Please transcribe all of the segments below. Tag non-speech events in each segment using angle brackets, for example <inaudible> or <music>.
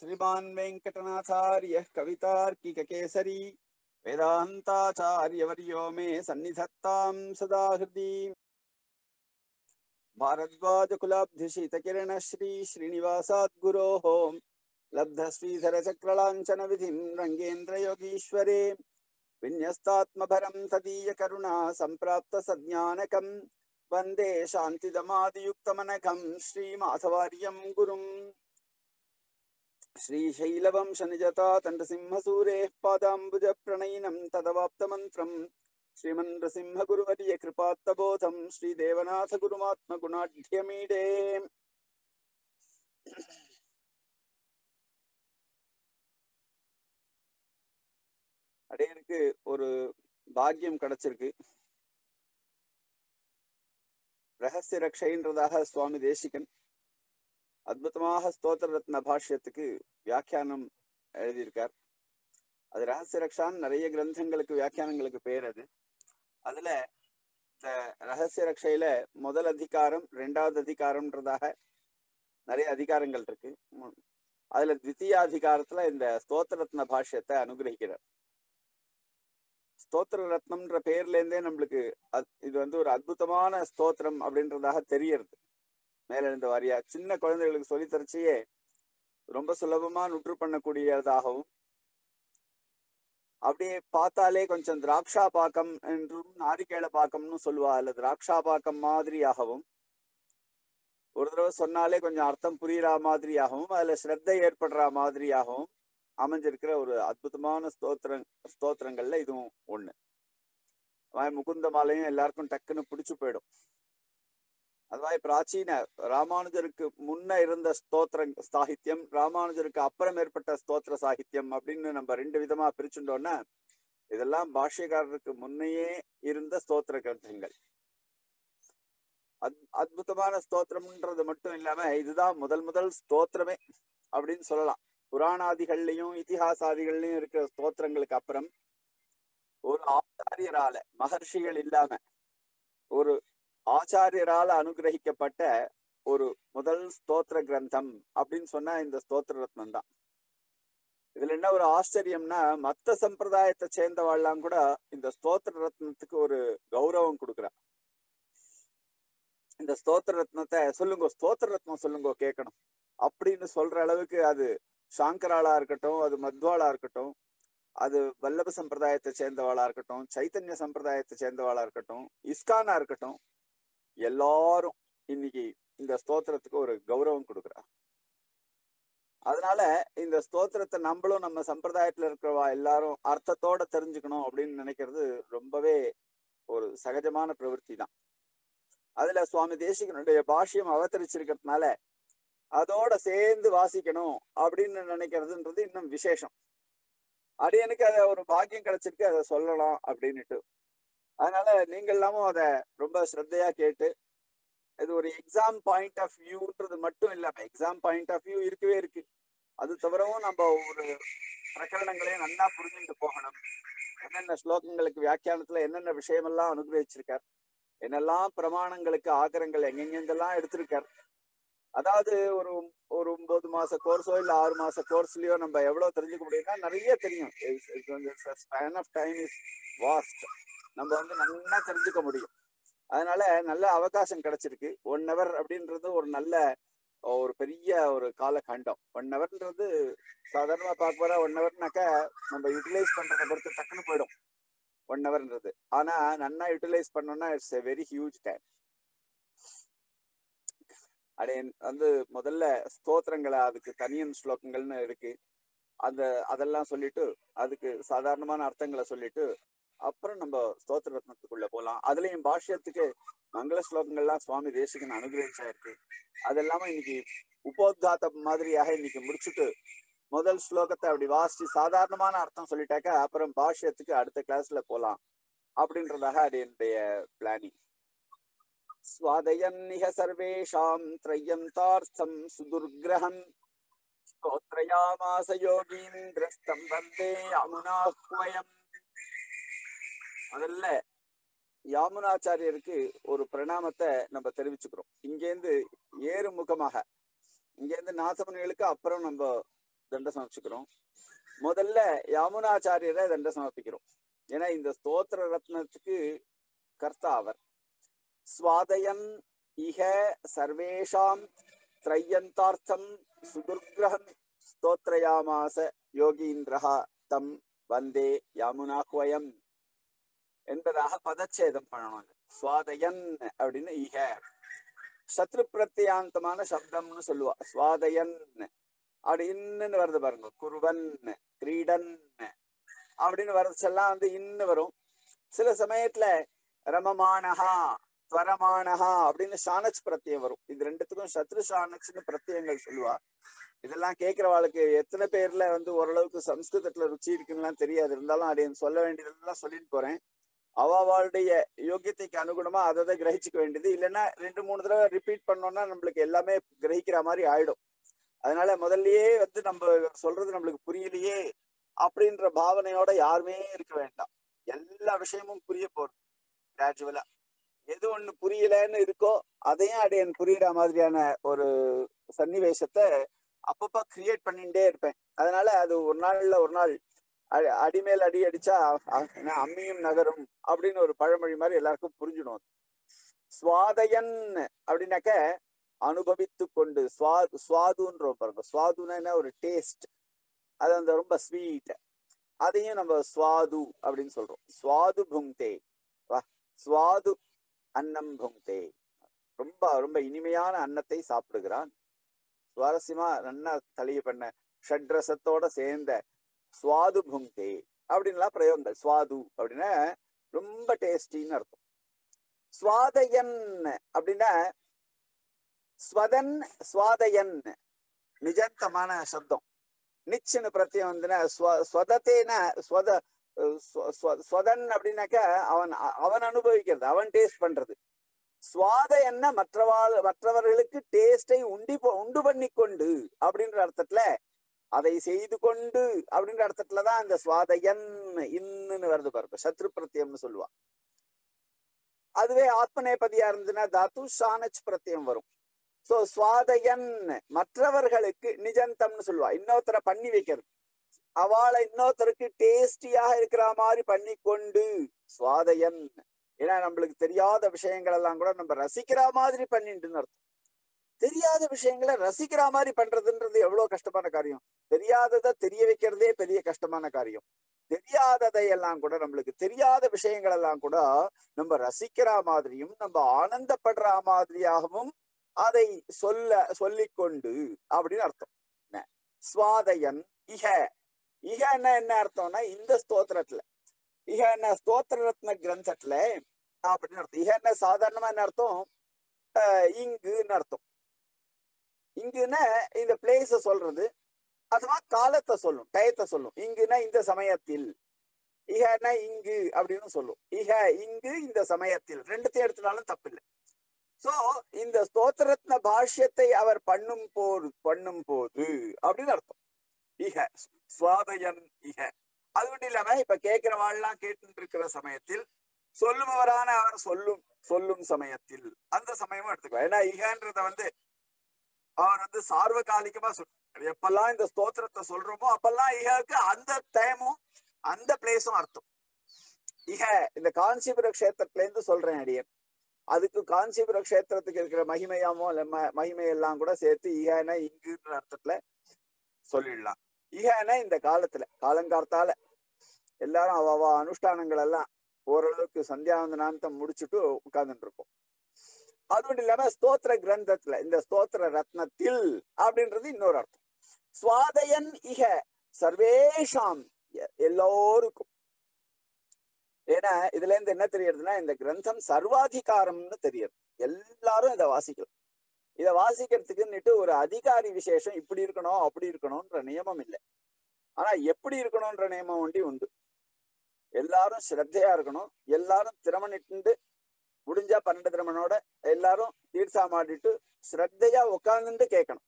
श्रीमान् वेङ्कटनाथार्यः कवितार्किककेसरी, वेदान्ताचार्यवर्यो मे सन्निधत्तां सदा हृदि भारद्वाजकुलाब्धिशीतकिरणश्री श्रीनिवासाद्गुरोः लब्धश्रीधरचक्रलाञ्छनविधिं रङ्गेन्द्रयोगीश्वरे, विन्यस्तात्मभरं तदीयकरुणा सम्प्राप्तसज्ञानकम् वंदे शान्तिदमादियुक्तमनघं श्रीमाधवार्यं गुरुम्। श्रीशैलवंशनिजतातण्डसिंहसूरेः पादाम्बुजप्रणयिनं तदवाप्तमन्त्रम् श्रीमन्नृसिंहगुरुवर्य कृपात्तबोधं श्रीदेवनाथगुरुमात्मगुणाढ्यमीडे அடையனுக்கு ஒரு பாக்கியம் கிடைச்சிருக்கு ரகசிய ரக்ஷைன்றதாக சுவாமி தேசிகன் அற்புதமாக ஸ்தோத்திர ரத்ன பாஷ்யத்துக்கு வியாக்கியானம் எழுதியிருக்கார். அது ரகசிய ரக்ஷான்னு நிறைய கிரந்தங்களுக்கு வியாக்கியானங்களுக்கு பேர் அது. அதுல இந்த ரகசிய ரக்ஷையில முதல் அதிகாரம் ரெண்டாவது அதிகாரம்ன்றதாக நிறைய அதிகாரங்கள் இருக்கு. அதுல தித்திய அதிகாரத்துல இந்த ஸ்தோத்திர ரத்ன பாஷ்யத்தை அனுகிரகிக்கிறார். ஸ்தோத்திர ரத்னம்ன்ற பேர்ல இருந்தே நம்மளுக்கு இது வந்து ஒரு அற்புதமான ஸ்தோத்திரம் அப்படின்றதாக தெரியறது. மேல வாரியா சின்ன குழந்தைகளுக்கு சொல்லி தரச்சியே. ரொம்ப சுலபமா நுற்று பண்ணக்கூடியதாகவும் அப்படியே பார்த்தாலே கொஞ்சம் திராட்சா பாக்கம் என்றும் நாரிக்கேள பாக்கம்னு சொல்லுவா அல்ல திராட்சா பாக்கம் மாதிரியாகவும் ஒரு தடவை சொன்னாலே கொஞ்சம் அர்த்தம் புரியுற மாதிரியாகவும் அதுல ஸ்ரத்தை ஏற்படுற மாதிரியாகவும் அமைஞ்சிருக்கிற ஒரு அற்புதமான ஸ்தோத்திர ஸ்தோத்திரங்கள்ல இதுவும் ஒண்ணு. முகுந்த மாலையும் எல்லாருக்கும் டக்குன்னு பிடிச்சு போயிடும். அதுவாய் பிராச்சீன ராமானுஜருக்கு முன்ன இருந்த ஸ்தோத்திர சாகித்யம் ராமானுஜருக்கு அப்புறம் ஏற்பட்ட ஸ்தோத்திர சாகித்யம் அப்படின்னு நம்ம ரெண்டு விதமா பிரிச்சுட்டோம்னா இதெல்லாம் பாஷ்யக்காரருக்கு முன்னையே இருந்த ஸ்தோத்திர கிரந்தங்கள். அத் அற்புதமான ஸ்தோத்திரம்ன்றது மட்டும் இல்லாம இதுதான் முதல் முதல் ஸ்தோத்திரமே அப்படின்னு சொல்லலாம். புராணாதிகள்லயும் இத்திஹாசாதிகள்லயும் இருக்கிற ஸ்தோத்திரங்களுக்கு அப்புறம் ஒரு ஆச்சாரியரால மகர்ஷிகள் இல்லாம ஒரு ஆச்சாரியரால அனுகிரகிக்கப்பட்ட ஒரு முதல் ஸ்தோத்திர கிரந்தம் அப்படின்னு சொன்னா இந்த ஸ்தோத்திர ரத்னம் தான் இதுல என்ன ஒரு ஆச்சரியம்னா மத்த சம்பிரதாயத்தை சேர்ந்தவாள்லாம் கூட இந்த ஸ்தோத்திர ரத்னத்துக்கு ஒரு கௌரவம் கொடுக்குறா. இந்த ஸ்தோத்திர ரத்னத்தை சொல்லுங்க ஸ்தோத்திர ரத்னம் சொல்லுங்க கேட்கணும் அப்படின்னு சொல்ற அளவுக்கு அது சாங்கராளா இருக்கட்டும் அது மத்வாளா இருக்கட்டும் அது வல்லப சம்பிரதாயத்தை சேர்ந்தவாளா இருக்கட்டும் சைத்தன்ய சம்பிரதாயத்தை சேர்ந்தவாளா இருக்கட்டும் இஸ்கானா இருக்கட்டும் எல்லாரும் இன்னைக்கு இந்த ஸ்தோத்திரத்துக்கு ஒரு கௌரவம் கொடுக்குறா அதனால இந்த ஸ்தோத்திரத்தை நம்மளும் நம்ம சம்பிரதாயத்துல இருக்கிறவா எல்லாரும் அர்த்தத்தோட தெரிஞ்சுக்கணும் அப்படின்னு நினைக்கிறது ரொம்பவே ஒரு சகஜமான பிரவருத்தி தான் அதுல சுவாமி தேசிகனுடைய பாஷ்யம் அவதரிச்சிருக்கிறதுனால அதோட சேர்ந்து வாசிக்கணும் அப்படின்னு நினைக்கிறதுன்றது இன்னும் விசேஷம். அடியனுக்கு அத ஒரு பாக்கியம் கிடைச்சிருக்கு அதை சொல்லலாம் அப்படின்னுட்டு அதனால நீங்க எல்லாமும் அதை ரொம்ப ஸ்ரத்தையா கேட்டு இது ஒரு எக்ஸாம் பாயிண்ட் ஆஃப் வியூன்றது மட்டும் இல்லாம எக்ஸாம் பாயிண்ட் ஆஃப் வியூ இருக்கவே இருக்கு. அது தவிரவும் நம்ம ஒரு பிரகரணங்களையும் நல்லா புரிஞ்சுட்டு போகணும். என்னென்ன ஸ்லோகங்களுக்கு வியாக்கியானத்துல என்னென்ன விஷயமெல்லாம் அனுகிரகிச்சிருக்கார் என்னெல்லாம் பிரமாணங்களுக்கு ஆகரங்கள் எங்கெங்கெங்கெல்லாம் எடுத்திருக்கார். அதாவது ஒரு ஒரு ஒன்பது மாச கோர்ஸோ இல்ல ஆறு மாச கோர்ஸ்லயோ நம்ம எவ்வளவு தெரிஞ்சுக்க முடியும்னா நிறைய தெரியும். Span of time is vast நம்ம வந்து நல்லா தெரிஞ்சுக்க முடியும். அதனால நல்ல அவகாசம் கிடைச்சிருக்கு. ஒன் ஹவர் அப்படின்றது ஒரு நல்ல ஒரு பெரிய ஒரு காலகண்டம். ஒன் ஹவர்ன்றது சாதாரணமா பார்க்க போற ஒன் ஹவர்னாக்கா நம்ம யூட்டிலைஸ் பண்றதை பொறுத்து டக்குன்னு போயிடும். ஒன் ஹவர்ன்றது ஆனா நன்னா யூட்டிலைஸ் பண்ணோம்னா it's a very huge time அடைய வந்து முதல்ல ஸ்தோத்திரங்களை அதுக்கு தனியன் ஸ்லோகங்கள்னு இருக்கு. அந்த அதெல்லாம் சொல்லிட்டு அதுக்கு சாதாரணமான அர்த்தங்களை சொல்லிட்டு அப்புறம் நம்ம ஸ்தோத்திர ரத்னத்துக்குள்ள போகலாம் அதுலயும் பாஷ்யத்துக்கு மங்கள ஸ்லோகங்கள்லாம் சுவாமி தேசிகன் அனுகிரகிச்சா இருக்கு அது இல்லாம இன்னைக்கு உபோத்காத்த மாதிரியாக இன்னைக்கு முடிச்சுட்டு முதல் ஸ்லோகத்தை அப்படி வாசிச்சு சாதாரணமான அர்த்தம் சொல்லிட்டாக்க அப்புறம் பாஷ்யத்துக்கு அடுத்த கிளாஸ்ல போலாம் அப்படின்றதாக அது என்னுடைய பிளானிங் स्वादयन्निह सर्वेषां त्रय्यन्तार्थं सुदुर्ग्रहम् स्तोत्रयामास योगीन्द्रस्तं वन्दे यमुनाह्वयम् முதல்ல யாமுனாச்சாரியருக்கு ஒரு பிரணாமத்தை நம்ம தெரிவிச்சுக்கிறோம். இங்கேருந்து ஏறு முகமாக இங்கேருந்து நாசமுனிகளுக்கு அப்புறம் நம்ம தண்ட சமர்ப்பிக்கிறோம் முதல்ல யாமுனாச்சாரியரை தண்ட சமர்ப்பிக்கிறோம் ஏன்னா இந்த ஸ்தோத்திர ரத்னத்துக்கு கர்த்தா அவர். சுவாதயன் இஹ சர்வேஷாம் திரையந்தார்த்தம் சுதுர்கிரகம் ஸ்தோத்ரயாமாச யோகீந்திரஹா தம் வந்தே யாமுனாக்வயம் என்பதாக பதச்சேதம் பண்ணணும் சுவாதயன் அப்படின்னு இஹ. சத்ரு பிரத்தியாந்தமான சப்தம்னு சொல்லுவா. சுவாதயன் அப்படி இன்னுன்னு வருது பாருங்க. குருவன் கிரீடன் அப்படின்னு வரச்செல்லாம் வந்து இன்னு வரும். சில சமயத்துல ரமமானஹா துவரமானஹா அப்படின்னு ஷானச் பிரத்தியம் வரும். இது ரெண்டுத்துக்கும் சத்ரு ஷானக்ஸ்னு பிரத்தியங்கள் சொல்லுவா. இதெல்லாம் கேட்கிறவாளுக்கு எத்தனை பேர்ல வந்து ஓரளவுக்கு சம்ஸ்கிருதத்துல ருச்சி இருக்குன்னு தெரியாது. இருந்தாலும் அப்படின்னு சொல்ல வேண்டியதெல்லாம் சொல்லிட்டு போறேன். அவளுடைய யோகியத்தைக்கு அனுகுணமா அதை தான் கிரகிச்சுக்க வேண்டியது. இல்லைன்னா ரெண்டு மூணு தடவை ரிப்பீட் பண்ணோம்னா நம்மளுக்கு எல்லாமே கிரகிக்கிற மாதிரி ஆயிடும். அதனால முதல்லயே வந்து நம்ம சொல்றது நம்மளுக்கு புரியலையே அப்படின்ற பாவனையோட யாருமே இருக்க வேண்டாம். எல்லா விஷயமும் புரிய போறது கிராஜுவலா எது ஒண்ணு புரியலன்னு இருக்கோ அதையும் அடையன் புரியுற மாதிரியான ஒரு சன்னிவேசத்தை அப்பப்ப கிரியேட் பண்ணிட்டே இருப்பேன். அதனால அது ஒரு நாள்ல ஒரு நாள் அடிமேல் அடி அடிச்சா என்ன அம்மியும் நகரும் அப்படின்னு ஒரு பழமொழி மாதிரி எல்லாருக்கும் புரிஞ்சிடும் சுவாதயன் அப்படின்னாக்க அனுபவித்து கொண்டு சுவா சுவாதுன்றோம் பாருங்க சுவாதுன்னா என்ன? ஒரு டேஸ்ட் அது அந்த ரொம்ப ஸ்வீட் அதையும் நம்ம சுவாது அப்படின்னு சொல்றோம். சுவாது புங்தே வா சுவாது அன்னம் புங்தே ரொம்ப ரொம்ப இனிமையான அன்னத்தை சாப்பிடுகிறான். சுவாரஸ்யமா நன்னா தலையை பண்ண ஷட்ரசத்தோட சேர்ந்த சுவாது புங்கே அப்படின்லாம் பிரயோகங்கள். சுவாது அப்படின்னா ரொம்ப டேஸ்டின்னு அர்த்தம். சுவாதயன் அப்படின்னா ஸ்வதன் சுவாதயன் நிஜந்தமான சப்தம். நிச்சுன்னு பிரத்தியம் வந்துன்னா ஸ்வ- ஸ்வத ஸ்வதன் அப்படின்னாக்கா அவன் அ- அவன் அனுபவிக்கிறது அவன் டேஸ்ட் பண்றது. சுவாத என்ன மற்றவாள் மற்றவர்களுக்கு டேஸ்டை உண்டி உண்டு பண்ணி கொண்டு அப்படின்ற அர்த்தத்துல அதை செய்து கொண்டு அப்படின்ற அர்த்தத்துலதான் அந்த சுவாதயன் இன்னுன்னு வருது பாருங்க. சத்ரு பிரத்யம்னு சொல்லுவா. அதுவே ஆத்மநேபதியா இருந்ததுன்னா தாத்து ஷானச் பிரத்யம் வரும். சோ சுவாதயன் மற்றவர்களுக்கு நிஜந்தம்னு சொல்லுவா. இன்னொருத்தரை பண்ணி வைக்கிறது. அவளை இன்னொருத்தருக்கு டேஸ்டியாக இருக்கிற மாதிரி பண்ணி கொண்டு சுவாதயன் ஏன்னா நம்மளுக்கு தெரியாத விஷயங்கள் எல்லாம் கூட நம்ம ரசிக்கிற மாதிரி பண்ணிட்டுன்னு அர்த்தம். தெரியாத விஷயங்களை ரசிக்கிற மாதிரி பண்றதுன்றது எவ்வளவு கஷ்டமான காரியம்? தெரியாததை தெரிய வைக்கிறதே பெரிய கஷ்டமான காரியம். தெரியாததை எல்லாம் கூட நம்மளுக்கு தெரியாத விஷயங்கள் எல்லாம் கூட நம்ம ரசிக்கிற மாதிரியும் நம்ம ஆனந்தப்படுற மாதிரியாகவும் அதை சொல்ல சொல்லிக்கொண்டு அப்படின்னு அர்த்தம். என்ன? சுவாதயன் இஹ. இஹன்னா என்ன அர்த்தம்னா இந்த ஸ்தோத்திரத்துல. இஹ என்ன ஸ்தோத்திர ரத்ன கிரந்தத்துல அப்படின்னு அர்த்தம். இஹ என்ன சாதாரணமா என்ன அர்த்தம்? அஹ் இங்குன்னு அர்த்தம். இங்குன்னா இந்த பிளேஸ சொல்றது அதுவா காலத்தை சொல்லும் டயத்தை சொல்லும். இங்குன்னா இந்த சமயத்தில் இஹனா இங்கு அப்படின்னு சொல்லும். இஹ இங்கு இந்த சமயத்தில். ரெண்டுத்தையும் எடுத்துனாலும் தப்பில்லை. சோ இந்த ஸ்தோத்திரத்ன பாஷ்யத்தை அவர் பண்ணும் போது பண்ணும் போது அப்படின்னு அர்த்தம். இஹ சுவாதயன் இஹ அது மட்டும் இல்லாம இப்ப கேட்கிறவாள்லாம் கேட்டு இருக்கிற சமயத்தில் சொல்லுபவரான அவர் சொல்லும் சொல்லும் சமயத்தில் அந்த சமயமும் எடுத்துக்கலாம். ஏன்னா இகன்றத வந்து அவர் வந்து சார்வகாலிகமா சொல் எப்பெல்லாம் இந்த ஸ்தோத்திரத்தை சொல்றோமோ அப்பெல்லாம் இஹக்கு அந்த டைமும் அந்த பிளேஸும் அர்த்தம். இஹ இந்த காஞ்சிபுர கஷேத்திரத்துல இருந்து சொல்றேன் அடியன். அதுக்கு காஞ்சிபுர கஷேத்திரத்துக்கு இருக்கிற மகிமையாமோ இல்ல கூட சேர்த்து இஹன இங்குன்ற அர்த்தத்துல சொல்லிடலாம். இஹன இந்த காலத்துல காலங்கார்த்தால எல்லாரும் அவ அவ அனுஷ்டானங்கள் எல்லாம் ஓரளவுக்கு சந்தியாவந்தனாந்தம் முடிச்சுட்டு உட்கார்ந்துட்டு இருக்கோம் அது இல்லாம ஸ்தோத்திர கிரந்தத்துல இந்த ஸ்தோத்திர ரத்னத்தில் அப்படின்றது இன்னொரு அர்த்தம். சுவாதயன் இக சர்வேஷாம் எல்லோருக்கும். ஏன்னா இதுல இருந்து என்ன தெரியறதுன்னா இந்த கிரந்தம் சர்வாதிகாரம்னு தெரியுது. எல்லாரும் இதை வாசிக்கலாம் இதை வாசிக்கிறதுக்குன்னுட்டு ஒரு அதிகாரி விசேஷம் இப்படி இருக்கணும் அப்படி இருக்கணும்ன்ற நியமம் இல்லை. ஆனா எப்படி இருக்கணும்ன்ற நியமம் ஒண்டி உண்டு. எல்லாரும் ஸ்ரத்தையா இருக்கணும். எல்லாரும் திறமனிட்டு முடிஞ்சா பன்னெண்டு திறமனோட எல்லாரும் தீர்த்தாமாடிட்டு ஸ்ரத்தையா உட்கார்ந்துட்டு கேட்கணும்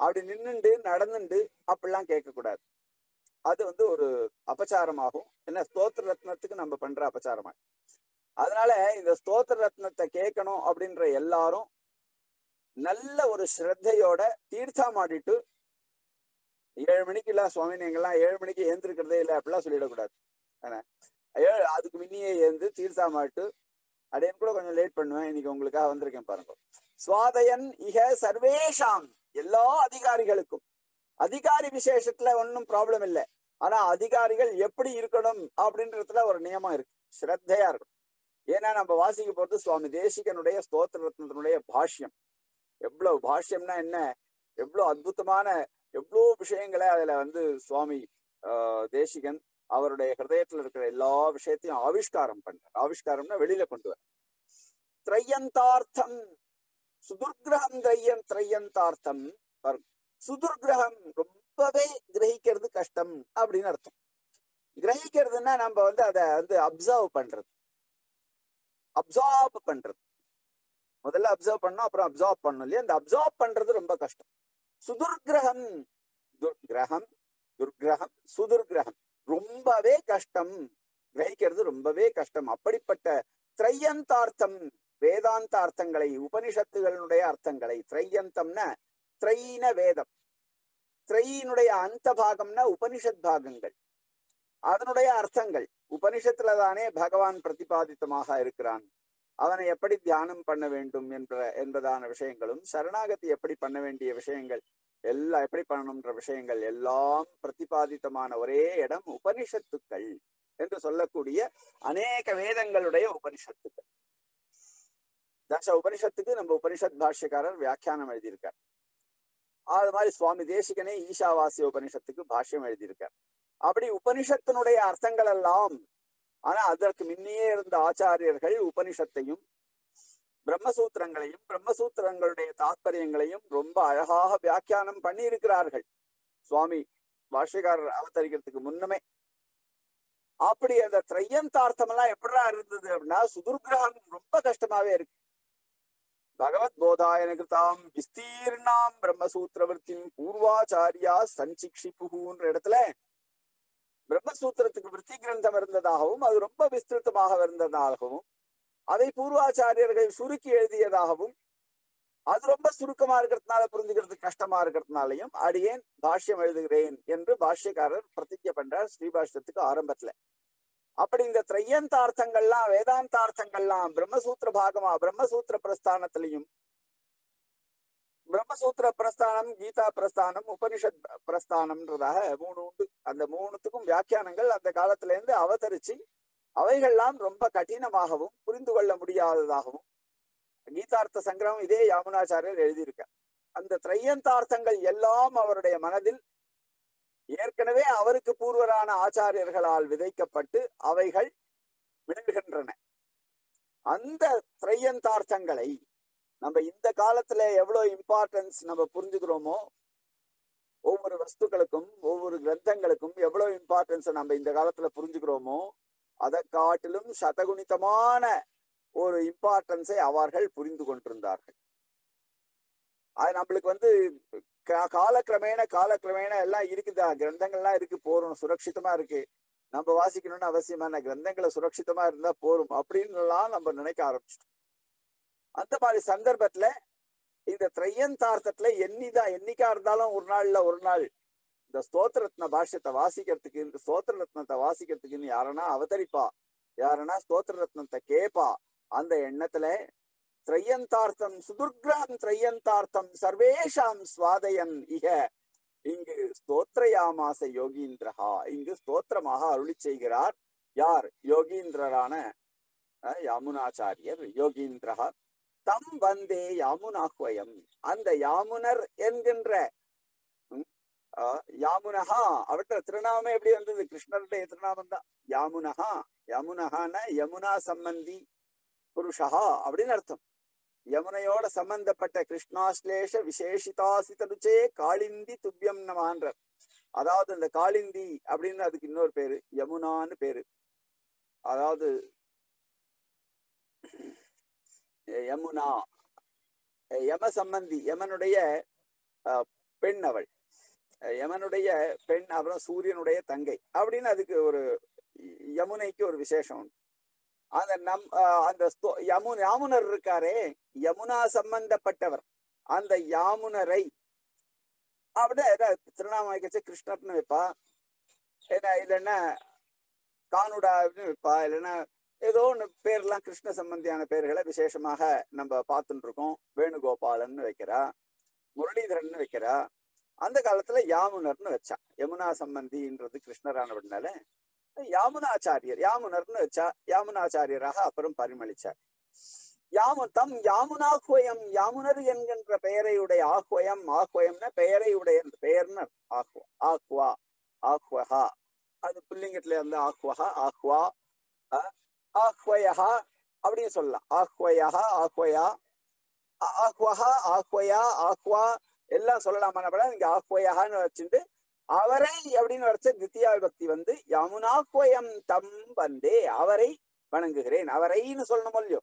அப்படி நின்னுண்டு நடந்துண்டு அப்படிலாம் கேட்கக்கூடாது அது வந்து ஒரு அபச்சாரமாகும். என்ன ஸ்தோத்திர ரத்னத்துக்கு நம்ம பண்ற அபச்சாரமா அதனால இந்த ஸ்தோத்திர ரத்னத்தை கேட்கணும் அப்படின்ற எல்லாரும் நல்ல ஒரு ஸ்ரத்தையோட தீர்த்தமாடிட்டு ஏழு மணிக்கு இல்ல சுவாமி நீங்கெல்லாம் ஏழு மணிக்கு ஏந்திருக்கிறதே இல்லை அப்படிலாம் சொல்லிடக்கூடாது. ஏழு அதுக்கு முன்னையே ஏந்து தீர்த்தா மாட்டு அடையன் கூட கொஞ்சம் லேட் பண்ணுவேன். இன்னைக்கு உங்களுக்காக வந்திருக்கேன் பாருங்க. சுவாதயன் இக சர்வேஷாம். எல்லா அதிகாரிகளுக்கும். அதிகாரி விசேஷத்துல ஒன்னும் ப்ராப்ளம் இல்லை. ஆனா அதிகாரிகள் எப்படி இருக்கணும் அப்படின்றதுல ஒரு நியமம் இருக்கு. ஸ்ரத்தையா இருக்கணும். ஏன்னா நம்ம வாசிக்க போறது சுவாமி தேசிகனுடைய ஸ்தோத்திர ரத்னத்தினுடைய பாஷ்யம். எவ்வளவு பாஷ்யம்னா என்ன? எவ்வளவு அற்புதமான எவ்வளவு விஷயங்களை அதுல வந்து சுவாமி ஆஹ், தேசிகன் அவருடைய ஹிரதயத்துல இருக்கிற எல்லா விஷயத்தையும் ஆவிஷ்காரம் பண்றார். ஆவிஷ்காரம்னா வெளியில கொண்டு வர திரையந்தார்த்தம் சுதுர்கிரகம் திரையன் திரையந்தார்த்தம். பாருங்க. சுதுர்கிரகம் ரொம்பவே கிரகிக்கிறது கஷ்டம் அப்படின்னு அர்த்தம். கிரகிக்கிறதுன்னா நம்ம வந்து அதை வந்து அப்சர்வ் பண்றது. அப்சார்ப் பண்றது. முதல்ல அப்சர்வ் பண்ணோம் அப்புறம் அப்சார்ப் பண்ணணும் இல்லையா? அந்த அப்சார்ப் பண்றது ரொம்ப கஷ்டம். சுதுர்கிரகம் துர்கிரகம் துர்கிரகம் சுதுர்கிரகம் ரொம்பவே கஷ்டம். கிரகிக்கிறது ரொம்பவே கஷ்டம். அப்படிப்பட்ட திரையந்தார்த்தம் வேதாந்த அர்த்தங்களை உபனிஷத்துகளுடைய அர்த்தங்களை திரையந்தம்னா திரையின வேதம். திரையினுடைய அந்த பாகம்னா உபனிஷத் பாகங்கள். அதனுடைய அர்த்தங்கள். உபனிஷத்துல தானே பகவான் பிரதிபாதித்தமாக இருக்கிறான். அவனை எப்படி தியானம் பண்ண வேண்டும் என்ற என்பதான விஷயங்களும் சரணாகதி எப்படி பண்ண வேண்டிய விஷயங்கள் எல்லாம் எப்படி பண்ணணும்ன்ற விஷயங்கள் எல்லாம் பிரதிபாதித்தமான ஒரே இடம் உபனிஷத்துக்கள் என்று சொல்லக்கூடிய அநேக வேதங்களுடைய உபனிஷத்துக்கள். தச உபனிஷத்துக்கு நம்ம உபனிஷத் பாஷ்யக்காரர் வியாக்கியானம் எழுதியிருக்கார். அது மாதிரி சுவாமி தேசிகனே ஈஷாவாசிய உபனிஷத்துக்கு பாஷ்யம் எழுதியிருக்கார். அப்படி உபனிஷத்தினுடைய அர்த்தங்கள் எல்லாம் ஆனா அதற்கு முன்னே இருந்த ஆச்சாரியர்கள் உபனிஷத்தையும் பிரம்மசூத்திரங்களையும் பிரம்மசூத்திரங்களுடைய தாத்பரியங்களையும் ரொம்ப அழகாக வியாக்கியானம் பண்ணி இருக்கிறார்கள் சுவாமி பாஷ்யக்காரர் அவதரிக்கிறதுக்கு முன்னமே. அப்படி அந்த திரையந்தார்த்தம் எல்லாம் எப்படா இருந்தது அப்படின்னா சுதுர்கிரகம் ரொம்ப கஷ்டமாவே இருக்கு. பகவத் போதாயன கிருதாம் விஸ்தீர்ணாம் பிரம்மசூத்திரவர்த்தின் பூர்வாச்சாரியா சஞ்சிக்ஷிப்புன்ற இடத்துல பிரம்மசூத்திரத்துக்கு விருத்தி கிரந்தம் இருந்ததாகவும் அது ரொம்ப விஸ்திருத்தமாக இருந்ததாகவும் அதை பூர்வாச்சாரியர்கள் சுருக்கி எழுதியதாகவும் அது ரொம்ப சுருக்கமா இருக்கிறதுனால புரிஞ்சுக்கிறது கஷ்டமா இருக்கிறதுனாலையும் அடியேன் பாஷ்யம் எழுதுகிறேன் என்று பாஷ்யக்காரர் பிரதிஜை பண்றார் ஸ்ரீபாஷ்யத்துக்கு ஆரம்பத்துல. அப்படி இந்த திரையந்தார்த்தங்கள்லாம் வேதாந்தார்த்தங்கள்லாம் பிரம்மசூத்திர பாகமா பிரம்மசூத்திர பிரஸ்தானத்திலையும் பிரம்மசூத்திர பிரஸ்தானம் கீதா பிரஸ்தானம் உபனிஷத் பிரஸ்தானம்ன்றதாக மூணு உண்டு அந்த மூணுத்துக்கும் வியாக்கியானங்கள் அந்த காலத்துல இருந்து அவதரிச்சு அவைகள்லாம் ரொம்ப கடினமாகவும் புரிந்து கொள்ள முடியாததாகவும் கீதார்த்த சங்கிரமம் இதே யாமுனாச்சாரியர் எழுதியிருக்க அந்த திரையந்தார்த்தங்கள் எல்லாம் அவருடைய மனதில் ஏற்கனவே அவருக்கு பூர்வரான ஆச்சாரியர்களால் விதைக்கப்பட்டு அவைகள் விழுகின்றன. அந்த திரையந்தார்த்தங்களை நம்ம இந்த காலத்துல எவ்வளவு இம்பார்ட்டன்ஸ் நம்ம புரிஞ்சுக்கிறோமோ ஒவ்வொரு வஸ்துக்களுக்கும் ஒவ்வொரு கிரந்தங்களுக்கும் எவ்வளவு இம்பார்ட்டன்ஸ் நம்ம இந்த காலத்துல புரிஞ்சுக்கிறோமோ அதை காட்டிலும் சதகுணிதமான ஒரு இம்பார்ட்டன்ஸை அவர்கள் புரிந்து கொண்டிருந்தார்கள். அது நம்மளுக்கு வந்து காலக்கிரமேண காலக்கிரமேண எல்லாம் இருக்குதா. கிரந்தங்கள்லாம் இருக்கு போறோம் சுரட்சிதமா இருக்கு. நம்ம வாசிக்கணும்னு அவசியமான கிரந்தங்களை சுரட்சிதமா இருந்தா போரும் அப்படின்னு எல்லாம் நம்ம நினைக்க ஆரம்பிச்சிட்டோம். அந்த மாதிரி சந்தர்ப்பத்துல இந்த திரையந்தார்த்தத்துல என்னிதான் என்னைக்கா இருந்தாலும் ஒரு நாள்ல ஒரு நாள் இந்த ஸ்தோத்திரத்ன பாஷ்யத்தை வாசிக்கிறதுக்கு இந்த ஸ்தோத்திர ரத்னத்தை வாசிக்கிறதுக்குன்னு யாரனா அவதரிப்பா. யாரனா ஸ்தோத்திர ரத்னத்தை கேப்பா. அந்த எண்ணத்துல திரையந்தார்த்தம் சுதுர்கிராம் திரையந்தார்த்தம் சர்வேஷாம் சுவாதயன் இக. இங்கு ஸ்தோத்ரயாமாச யோகீந்திரஹா. இங்கு ஸ்தோத்திரமாக அருளி செய்கிறார் யார்? யோகீந்திரரான அஹ், யாமுனாச்சாரியர். யோகீந்திரஹா. தம் வந்தே யாமுனாஹ்வயம். அந்த யாமுனர் என்கின்ற யாமுனஹா. அவற்ற திருநாமம் எப்படி வந்தது? கிருஷ்ணருடைய திருநாமம் தான். யாமுனஹா. யமுனஹான யமுனா சம்பந்தி புருஷா அப்படின்னு அர்த்தம். யமுனையோட சம்பந்தப்பட்ட கிருஷ்ணாஸ்லேஷ விசேஷிதாசிதருச்சே காளிந்தி துப்பியம் நமான்றார் அதாவது இந்த காளிந்தி அப்படின்னு அதுக்கு இன்னொரு பேரு யமுனான்னு பேரு. அதாவது யமுனா யம சம்பந்தி யமனுடைய அஹ், பெண் அவள். யமனுடைய பெண் அப்புறம் சூரியனுடைய தங்கை அப்படின்னு அதுக்கு ஒரு யமுனைக்கு ஒரு விசேஷம் உண்டு. அந்த நம் அந்த ஸ்தோ- யமு யாமுனர் இருக்காரே யமுனா சம்பந்தப்பட்டவர். அந்த யாமுனரை அப்படியே ஏதாவது திருநாமம் கிருஷ்ணர்னு வைப்பா. ஏன்னா இல்லைன்னா கானுடான்னு வைப்பா. இல்லைன்னா ஏதோ ஒன்று பேர்லாம் கிருஷ்ண சம்பந்தியான பேர்களை விசேஷமாக நம்ம பார்த்துட்டு இருக்கோம் வேணுகோபாலன் வைக்கிறா முரளிதரன் வைக்கிறா. அந்த காலத்துல யாமுனர்னு வச்சா யமுனா சம்பந்தின்றது கிருஷ்ணரானவனால யாமுனாச்சாரியர் யாமுனர்னு வச்சா யாமுனாச்சாரியராக அப்புறம் பரிமளிச்சார். யாமு தம் யாமுனாஹ்வயம் யாமுனர் என்கின்ற பெயரையுடைய ஆஹ்வயம் ஆஹ்வயம்னா பெயரையுடைய பெயர்னு ஆஹ்வா ஆஹ்வா ஆஹ்வஹா அது புல்லிங்கத்துல இருந்து ஆஹ்வஹா ஆஹ்வா அஹ், ஆஹ்வயஹா அப்படின்னு சொல்லலாம். ஆஹ்வயஹா ஆஹ்வயா ஆஹ்வஹா ஆஹ்வயா ஆஹ்வா எல்லாம் சொல்லலாமான படம் இங்க ஆஹ்வயஹான்னு வச்சுட்டு அவரை அப்படின்னு வரைச்ச தித்தியா விபக்தி வந்து யமுனாஹ்வயம் தம் வந்தே அவரை வணங்குகிறேன். அவரைன்னு சொல்லணும் இல்லையோ?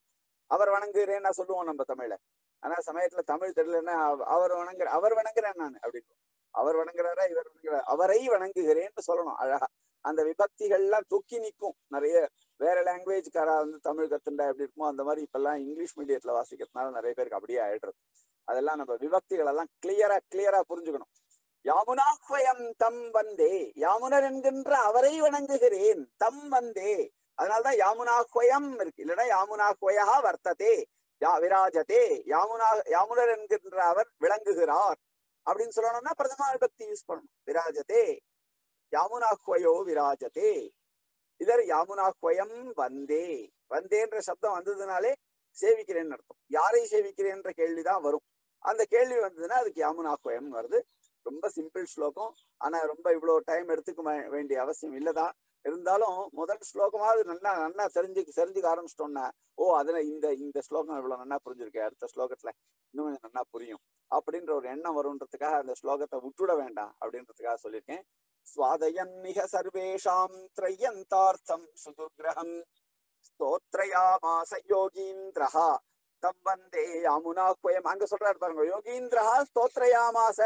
அவர் வணங்குகிறேன் சொல்லுவோம் நம்ம தமிழ்ல ஆனா சமயத்துல தமிழ் தெரியலன்னா அவர் வணங்குற அவர் வணங்குறேன் நான் அப்படின்னு. அவர் வணங்குறாரா இவர் வணங்குறாரா அவரை வணங்குகிறேன்னு சொல்லணும் அழகா. அந்த விபக்திகள்லாம் தொக்கி நிற்கும். நிறைய வேற லாங்குவேஜ்காரா வந்து தமிழ் கத்துண்டா எப்படி இருக்குமோ அந்த மாதிரி இப்பெல்லாம் இங்கிலீஷ் மீடியத்துல வாசிக்கிறதுனால நிறைய பேருக்கு அப்படியே ஆயிடுறது. அதெல்லாம் நம்ம விபக்திகள் எல்லாம் கிளியரா கிளியரா புரிஞ்சுக்கணும். யாமுனாஹ்வயம் தம் வந்தே யாமுனர் என்கின்ற அவரை வணங்குகிறேன் தம் வந்தே. அதனாலதான் யாமுனாஹ்வயம் இருக்கு. இல்லைன்னா யாமுனாஹ்வயா வர்த்ததே யா விராஜதே யாமுனா யாமுனர் என்கின்ற அவர் விளங்குகிறார். அப்படின்னு சொல்லணும்னா பிரதமா விபக்தி யூஸ் பண்ணணும். விராஜதே யாமுனாஹ்வயோ விராஜதே. இதர் யாமுனாஹ்வயம் வந்தே. வந்தேன்ற சப்தம் வந்ததுனாலே சேவிக்கிறேன்னு அர்த்தம். யாரை சேவிக்கிறேன்ற கேள்விதான் வரும். அந்த கேள்வி வந்ததுன்னா அதுக்கு யாமுனாஹ்வயம் வருது. ரொம்ப சிம்பிள் ஸ்லோகம். ஆனா ரொம்ப இவ்வளவு டைம் எடுத்துக்க வே- வேண்டிய அவசியம் இல்லதான். இருந்தாலும் முதல் ஸ்லோகமாவது நல்லா நல்லா தெரிஞ்சு தெரிஞ்சுக்க ஆரம்பிச்சிட்டோம்னா ஓ அதுல இந்த இந்த ஸ்லோகம் இவ்வளவு நல்லா புரிஞ்சிருக்கு அடுத்த ஸ்லோகத்துல இன்னும் கொஞ்சம் நல்லா புரியும். அப்படின்ற ஒரு எண்ணம் வரும்ன்றதுக்காக அந்த ஸ்லோகத்தை விட்டுட வேண்டாம் அப்படின்றதுக்காக சொல்லியிருக்கேன். சுவாதயன் மிக சர்வேஷாம் திரையந்தார்த்தம் சுதுகிரகம் ஸ்தோத்ரயாமாச யோகீந்திரஹா. தம் வந்தே குயம். அங்க சொல்றாரு பாருங்க யோகீந்திரா ஸ்தோத்ரயாமாச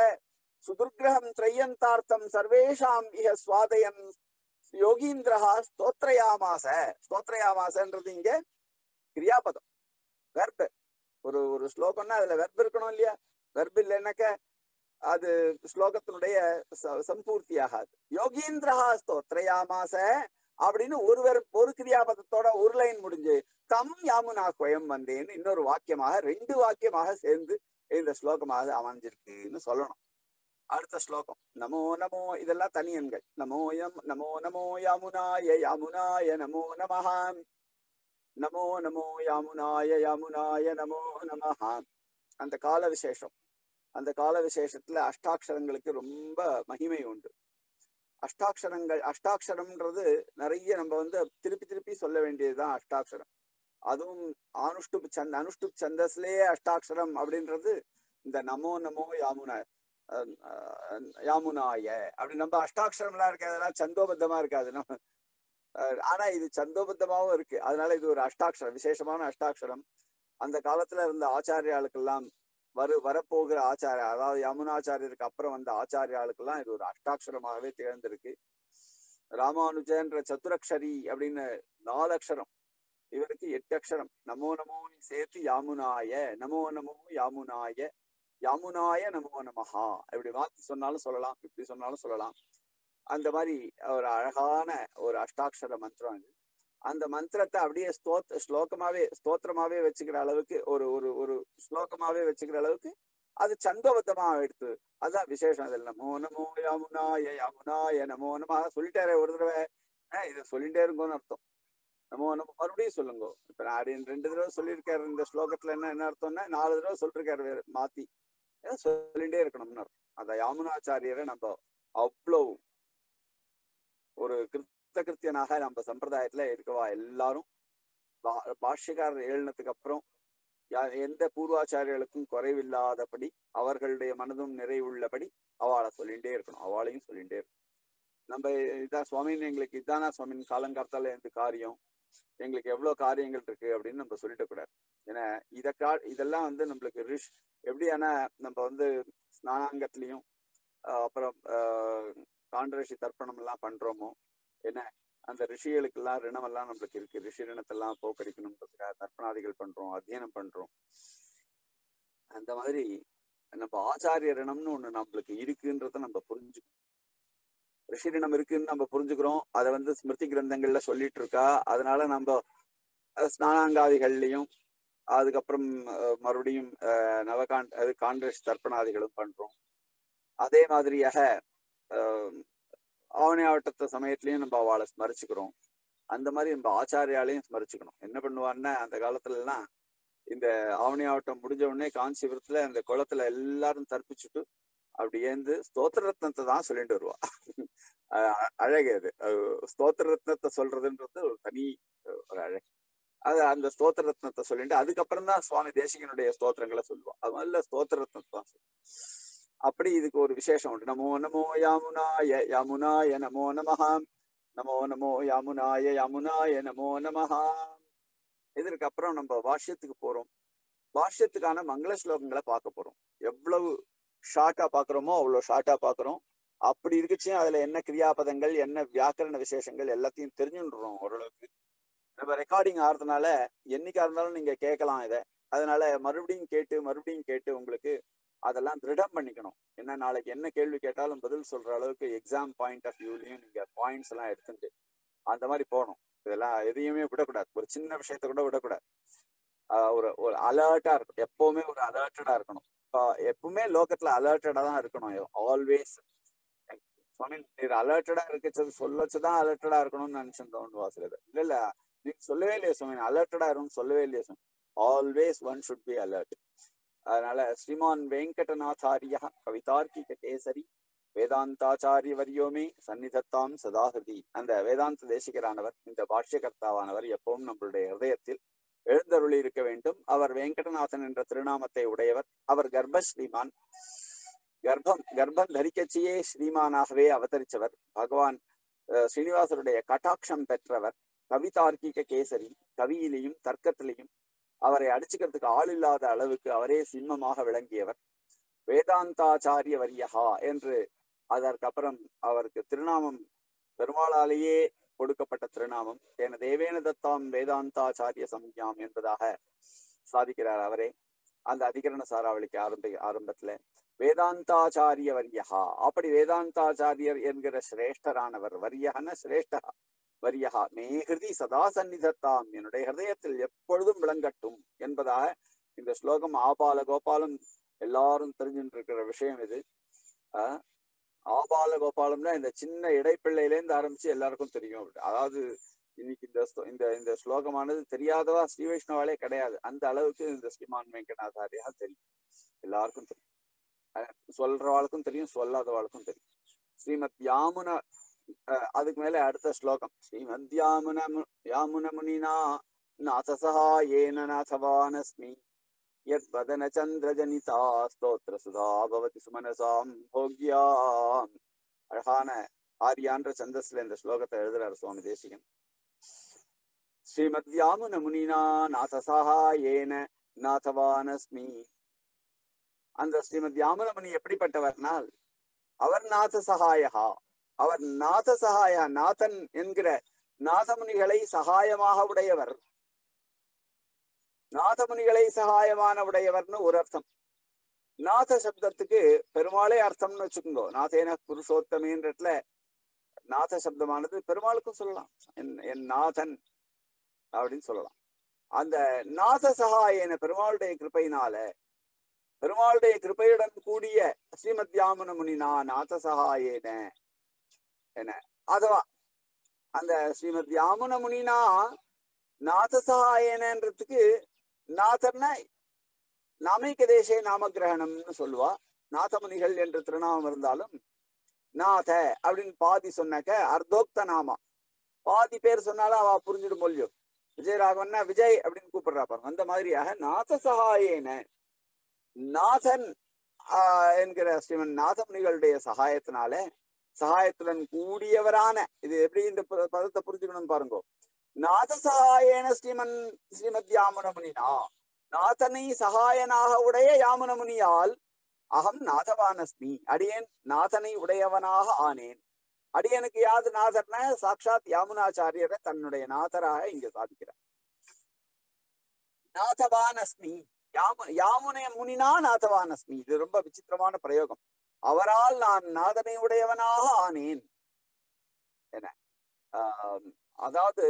சுதுர்கிரகம் திரையந்தார்த்தம் சர்வேஷாம் இஹ சுவாதயம். யோகீந்திரா ஸ்தோத்ரயாமாச ஸ்தோத்ரயாமாசன்றது இங்க கிரியாபதம். வெர்பு ஒரு ஒரு ஸ்லோகம்னா அதுல வெர்பு இருக்கணும் இல்லையா? வெர்பு இல்லைன்னாக்க அது ஸ்லோகத்தினுடைய ச- சம்பூர்த்தி ஆகாது யோகீந்திரஹா ஸ்தோத்ரயாமாச அப்படின்னு ஒரு ஒரு கிரியாபதத்தோட ஒரு லைன் முடிஞ்சு தம் யாமுனா குயம் வந்தேன்னு இன்னொரு வாக்கியமாக ரெண்டு வாக்கியமாக சேர்ந்து இந்த ஸ்லோகமாக அமைஞ்சிருக்குன்னு சொல்லணும். அடுத்த ஸ்லோகம். நமோ நமோ இதெல்லாம் தனியன்கள் நமோ யம் நமோ நமோ யாமுனாய யாமுனாய நமோ நமஹாம் நமோ நமோ யாமுனாய யாமுனாய நமோ நமஹாம் அந்த கால விசேஷம் அந்த கால விசேஷத்துல அஷ்டாட்சரங்களுக்கு ரொம்ப மகிமை உண்டு. அஷ்டாட்சரங்கள் அஷ்டாட்சரம்ன்றது நிறைய நம்ம வந்து திருப்பி திருப்பி சொல்ல வேண்டியதுதான் அஷ்டாட்சரம். அதுவும் அனுஷ்டுப் சந்த் அனுஷ்டுப் சந்தஸ்லயே அஷ்டாட்சரம் அப்படின்றது இந்த நமோ நமோ யாமுனா அஹ் அஹ் யாமுனாய அப்படி நம்ம அஷ்டாட்சரம் எல்லாம் இருக்கு அதெல்லாம் சந்தோபத்தமா இருக்காது நம்ம. அஹ் ஆனா இது சந்தோபத்தமாவும் இருக்கு. அதனால இது ஒரு அஷ்டாட்சரம் விசேஷமான அஷ்டாட்சரம். அந்த காலத்துல இருந்த ஆச்சாரியாளுக்கெல்லாம் வரு வரப்போகிற ஆச்சாரிய அதாவது யமுனாச்சாரியருக்கு அப்புறம் வந்த ஆச்சாரியாளுக்கெல்லாம் இது ஒரு அஷ்டாட்சரமாகவே திகழ்ந்திருக்கு. ராமானுஜன்ற சதுரக்ஷரி அப்படின்னு நாலு அக்ஷரம் இவருக்கு எட்டு அக்ஷரம் நமோ நமோ சேர்த்து யாமுனாய நமோ நமோ யாமுனாய யாமுனாய நமோ நமஹா. இப்படி மாத்தி சொன்னாலும் சொல்லலாம் இப்படி சொன்னாலும் சொல்லலாம். அந்த மாதிரி ஒரு அழகான ஒரு அஷ்டாட்சர மந்திரம் இது அந்த மந்திரத்தை அப்படியே ஸ்தோத் ஸ்லோகமாவே ஸ்தோத்திரமாவே வச்சுக்கிற அளவுக்கு ஒரு ஒரு ஒரு ஸ்லோகமாவே வச்சுக்கிற அளவுக்கு அது சந்தோபத்தமா எடுத்து அதான் விசேஷம். அதில் நமோ நமோ யாமுனாய யாமுனாய நமோ நம சொல்லிட்டாரே ஒரு தடவை. ஆஹ் இதை சொல்லிட்டே இருக்கோம்னு அர்த்தம். நமோ நம்ம மறுபடியும் சொல்லுங்க. இப்ப நான் ரெண்டு தடவை சொல்லியிருக்காரு இந்த ஸ்லோகத்துல என்ன என்ன அர்த்தம்னா நாலு தடவை சொல்லிருக்காரு வேற மாத்தி. சொல்லிட்டே இருக்கணும்னு அர்த்தம். அந்த யாமுனாச்சாரியரை நம்ம அவ்வளவு ஒரு கிருத்த கிருத்தியனாக நம்ம சம்பிரதாயத்துல இருக்கவா எல்லாரும்? பா- பாஷ்யக்காரர் எழுனத்துக்கு அப்புறம் யா- எந்த பூர்வாச்சாரியர்களுக்கும் குறைவில்லாதபடி அவர்களுடைய மனதும் நிறைவுள்ளபடி அவளை சொல்லிட்டே இருக்கணும். அவளையும் சொல்லிட்டே இருக்கணும். நம்ம இதான் சுவாமின்னு எங்களுக்கு இதானா சுவாமின் காலங்காலத்தால எந்த காரியம்? எங்களுக்கு எவ்வளவு காரியங்கள் இருக்கு அப்படின்னு நம்ம சொல்லிட்டு கூடாது. ஏன்னா இத கா இதெல்லாம் வந்து நம்மளுக்கு ரிஷ் எப்படியானா நம்ம வந்து ஸ்நானாங்கத்திலையும் அப்புறம் காண்டரசி தர்ப்பணம் எல்லாம் பண்றோமோ என்ன அந்த ரிஷிகளுக்கெல்லாம் ரிணமெல்லாம் நம்மளுக்கு இருக்கு. ரிஷி ரிணத்தெல்லாம் போக்கடிக்கணும்ன்றதுக்காக தர்ப்பணாதிகள் பண்றோம் அத்தியனம் பண்றோம். அந்த மாதிரி நம்ம ஆச்சாரிய ரிணம்னு ஒண்ணு நம்மளுக்கு இருக்குன்றத நம்ம புரிஞ்சு ரிஷி ரிணம் இருக்குன்னு நம்ம புரிஞ்சுக்கிறோம். அதை வந்து ஸ்மிருதி கிரந்தங்கள்ல சொல்லிட்டு இருக்கா அதனால நம்ம அஹ், ஸ்நானாங்காதிகள்லையும் அதுக்கப்புறம் மறுபடியும் அஹ், நவகாண்ட் அது காங்கிரஸ் தர்ப்பணாதிகளும் பண்றோம். அதே மாதிரியாக ஆவணி ஆவட்டத்த சமயத்திலயும் நம்ம அவளை ஸ்மரிச்சுக்கிறோம். அந்த மாதிரி நம்ம ஆச்சாரியாலையும் ஸ்மரிச்சுக்கணும். என்ன பண்ணுவாருன்னா அந்த காலத்துல எல்லாம் இந்த ஆவணி ஆவட்டம் முடிஞ்ச உடனே காஞ்சிபுரத்துல அந்த குளத்துல எல்லாரும் தர்ப்பிச்சுட்டு அப்படி ஏந்து ஸ்தோத்திர ரத்னத்தை தான் சொல்லிட்டு வருவா. அஹ் அழகு அது. ஸ்தோத்திர ரத்னத்தை சொல்றதுன்றது ஒரு தனி ஒரு அழகு. அது அந்த ஸ்தோத்திர ரத்னத்தை சொல்லிட்டு அதுக்கப்புறம் தான் சுவாமி தேசிகனுடைய ஸ்தோத்திரங்களை சொல்லுவா. அது முதல்ல ஸ்தோத்திர ரத்னத்தை தான் சொல்லுவோம் அப்படி இதுக்கு ஒரு விசேஷம் உண்டு. நமோ நமோ யாமுனாய யாமுனாய நமோ நமஹாம். நமோ நமோ யாமுனாய யாமுனாய நமோ நமஹாம். இதற்கு அப்புறம் நம்ம பாஷ்யத்துக்கு போறோம். பாஷ்யத்துக்கான மங்கள ஸ்லோகங்களை பார்க்க போறோம். எவ்வளவு ஷார்ட்டா பாக்குறோமோ அவ்வளவு ஷார்ட்டா பாக்குறோம் அப்படி இருக்குச்சு அதுல என்ன கிரியாபதங்கள் என்ன வியாக்கரண விசேஷங்கள் எல்லாத்தையும் தெரிஞ்சுன்றோம் ஓரளவுக்கு. நம்ம ரெக்கார்டிங் ஆகிறதுனால என்னைக்கா இருந்தாலும் நீங்க கேட்கலாம் இதை. அதனால மறுபடியும் கேட்டு மறுபடியும் கேட்டு உங்களுக்கு அதெல்லாம் திருடம் பண்ணிக்கணும். என்ன நாளைக்கு என்ன கேள்வி கேட்டாலும் பதில் சொல்ற அளவுக்கு எக்ஸாம் பாயிண்ட் ஆஃப் வியூலையும் நீங்க பாயிண்ட்ஸ் எல்லாம் எடுத்துட்டு அந்த மாதிரி போகணும். இதெல்லாம் எதையுமே விடக்கூடாது. ஒரு சின்ன விஷயத்த கூட விடக்கூடாது. ஆஹ் ஒரு ஒரு அலர்ட்டா இருக்கும் எப்பவுமே ஒரு அலர்ட்டடா இருக்கணும். எப்பவுமே லோகத்துல அலர்ட்டடா தான் இருக்கணும். ஆல்வேஸ் நீர் அலர்ட்டடா இருக்கச்சது சொல்லச்சுதான் அலர்ட்டடா இருக்கணும்னு நினைச்சிருந்தோம் வாசல இல்ல இல்ல. நீங்க சொல்லவே இல்லையா சுவாமி. அலர்ட்டடா இருக்கும்னு சொல்லவே இல்லையா சுவாமி. Always one should be alert அதனால ஸ்ரீமான் வெங்கடநாச்சாரியா கவிதார்க்கிக கேசரி வேதாந்தாச்சாரிய வரியோமே சந்நிதத்தாம் சதாகிருதி அந்த வேதாந்த தேசிகரானவர் இந்த பாஷ்யகர்த்தாவானவர் எப்பவும் நம்மளுடைய ஹிருதயத்தில் எழுந்தருளி இருக்க வேண்டும். அவர் வெங்கடநாதன் என்ற திருநாமத்தை உடையவர். அவர் கர்ப்ப ஸ்ரீமான். கர்ப்பம் கர்ப்பம் தரிக்கச்சியே ஸ்ரீமானாகவே அவதரிச்சவர் பகவான் அஹ், ஸ்ரீனிவாசருடைய கட்டாட்சம் பெற்றவர். கவிதார்க்கிக கேசரி கவியிலையும் தர்க்கத்திலையும் அவரை அடிச்சுக்கிறதுக்கு ஆள் இல்லாத அளவுக்கு அவரே சிம்மமாக விளங்கியவர். வேதாந்தாச்சாரிய வரியகா என்று அதற்கப்புறம் அவருக்கு திருநாமம் பெருமாளாலேயே கொடுக்கப்பட்ட திருநாமம். என தேவேன தத்தாம் வேதாந்தாச்சாரிய சம்யாம் என்பதாக சாதிக்கிறார் அவரே. அந்த அதிகரண சாராவளிக்கு ஆரம்பி ஆரம்பத்துல வேதாந்தாச்சாரிய வரியகா அப்படி வேதாந்தாச்சாரியர் என்கிற சிரேஷ்டரானவர் வரியகன சிரேஷ்டகா வரியகா மேகிருதி சதா சந்நிதத்தாம் என்னுடைய ஹிருதயத்தில் எப்பொழுதும் விளங்கட்டும் என்பதாக இந்த ஸ்லோகம் ஆபால கோபாலம் எல்லாரும் தெரிஞ்சுட்டு இருக்கிற விஷயம் இது. ஆபால கோபாலம்னா இந்த சின்ன இடைப்பிள்ளையிலேருந்து ஆரம்பிச்சு எல்லாருக்கும் தெரியும் அப்படி. அதாவது இன்னைக்கு இந்த இந்த இந்த ஸ்லோகமானது தெரியாதவா ஸ்ரீ வைஷ்ணவாலே கிடையாது. அந்த அளவுக்கு இந்த ஸ்ரீமான் வெங்கடாச்சாரியா தெரியும். எல்லாருக்கும் தெரியும். அஹ் சொல்றவாளுக்கும் தெரியும் சொல்லாதவாளுக்கும் தெரியும். ஸ்ரீமத் யாமுன அதுக்கு மேல அடுத்த ஸ்லோகம். ஸ்ரீமத் யாமுன மு- யாமுன முனினா நாசசா ஏன நாசவானஸ்மி. யத் வதன சந்திரஜனிதா ஸ்தோத்திர சுதா பவதி சுமனசாம் போக்யா அழகான ஆரியான்ற சந்தஸ்ல இந்த ஸ்லோகத்தை எழுதுறார் சுவாமி தேசிகன். ஸ்ரீமத் யாமுன முனினா நாசசா ஏன அந்த ஸ்ரீமத் யாமுன முனி எப்படிப்பட்டவர்னால் அவர் நாத சகாயகா அவர் நாத சகாயா நாதன் என்கிற நாதமுனிகளை சகாயமாக உடையவர். நாதமுனிகளை சகாயமான உடையவர்னு ஒரு அர்த்தம். நாத சப்தத்துக்கு பெருமாளே அர்த்தம்னு வச்சுக்கோங்க. நாதேன புருஷோத்தமின்றதுல நாத சப்தமானது பெருமாளுக்கும் சொல்லலாம். என் என் நாதன் அப்படின்னு சொல்லலாம். அந்த நாத சகாயன பெருமாளுடைய கிருப்பையினால பெருமாளுடைய கிருப்பையுடன் கூடிய ஸ்ரீமத் முனி முனினா நாத சகாயேன என. அதுவா. அந்த ஸ்ரீமத் யாமுன முனினா நாத சகாயனன்றதுக்கு நாதர்னா நாமைக்க தேசே நாமகிரகணம்னு சொல்லுவா. நாதமுனிகள் என்று திருநாமம் இருந்தாலும் நாத அப்படின்னு பாதி சொன்னாக்க அர்த்தோக்த நாமா. பாதி பேர் சொன்னாலும் அவ புரிஞ்சிடும் மொழியோ. விஜயராகவன்னா விஜய் அப்படின்னு கூப்பிடுறா பாருங்க. அந்த மாதிரியாக நாத சகாயேன நாதன் ஆஹ் என்கிற ஸ்ரீமன் நாதமுனிகளுடைய சகாயத்தினால சகாயத்துடன் கூடியவரான இது எப்படி இந்த பதத்தை புரிஞ்சுக்கணும்னு பாருங்க. நாத சகாயேன ஸ்ரீமன் ஸ்ரீமத் யாமுன முனினா நாதனை சகாயனாக உடைய யாமுன முனியால் அகம் நாதவானஸ்மி அடியேன் நாதனை உடையவனாக ஆனேன். அடியனுக்கு யாது நாதர்னா சாட்சாத் யாமுனாச்சாரியரை தன்னுடைய நாதராக இங்க சாதிக்கிறார். நாதவானஸ்மி யாமு யாமுனைய முனினா நாதவான் அஸ்மி இது ரொம்ப விசித்திரமான பிரயோகம். அவரால் நான் நாதனை உடையவனாக ஆனேன். என்ன? ஆஹ் அதாவது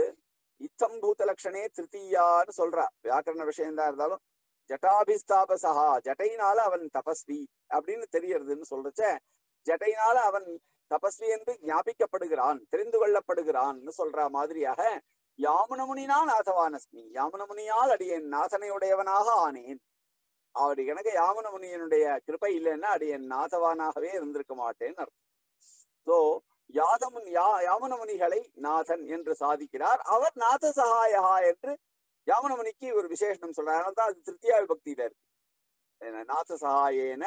இத்தம் பூத லட்சணே திருத்தீயான்னு சொல்றா. வியாக்கரண விஷயம் தான் இருந்தாலும் ஜட்டாபிஸ்தாபசஹா ஜட்டையினால அவன் தபஸ்வி அப்படின்னு தெரியறதுன்னு சொல்றச்ச ஜட்டையினால அவன் தபஸ்வி என்று ஞாபிக்கப்படுகிறான் தெரிந்து கொள்ளப்படுகிறான்னு சொல்ற மாதிரியாக யாமுனமுனினா நாசவானஸ்மி யாமுனமுனியால் அடியேன் நாசனையுடையவனாக ஆனேன். அவரு எனக்கு யாமுனமுனியனுடைய கிருபை இல்லைன்னா அடியேன் நாதவானாகவே இருந்திருக்க மாட்டேன்னு அர்த்தம். சோ யாதமுன் யா யாமுனமுனிகளை நாதன் என்று சாதிக்கிறார். அவர் நாத சகாயா என்று யாமுனமுனிக்கு ஒரு விசேஷம் சொல்றார். தான் அது திருத்தியா விபக்தியில இருக்கு. என்ன, நாத சகாயேன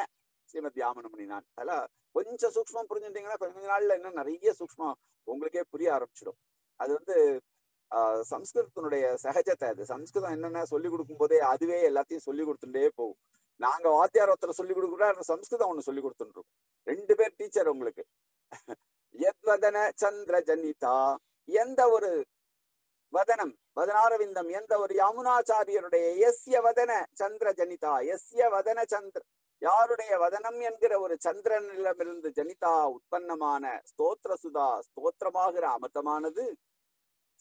ஸ்ரீமத் யாமுனமுனி நான். அதெல்லாம் கொஞ்சம் சூக்மம் புரிஞ்சுட்டீங்கன்னா கொஞ்ச நாள்ல இன்னும் நிறைய சூக்மம் உங்களுக்கே புரிய ஆரம்பிச்சிடும். அது வந்து சம்ஸ்கிருதத்தினுடைய சகஜத்தை அது. சம்ஸ்கிருதம் என்னென்ன சொல்லி கொடுக்கும் போதே அதுவே எல்லாத்தையும் சொல்லி கொடுத்துட்டே போகும். நாங்க வாத்தியார் ஒருத்தர் சொல்லி கொடுக்குறா சம்ஸ்கிருதம் ஒண்ணு சொல்லி கொடுத்துட்டு ரெண்டு பேர் டீச்சர் உங்களுக்கு. எத்வதன சந்திர ஜனிதா எந்த ஒரு வதனம் வதனாரவிந்தம் எந்த ஒரு யமுனாச்சாரியருடைய எஸ்ய வதன சந்திர ஜனிதா எஸ்ய வதன சந்திர யாருடைய வதனம் என்கிற ஒரு சந்திரனிடமிருந்து ஜனிதா உற்பத்தமான ஸ்தோத்திர சுதா ஸ்தோத்திரமாகிற அமிர்தமானது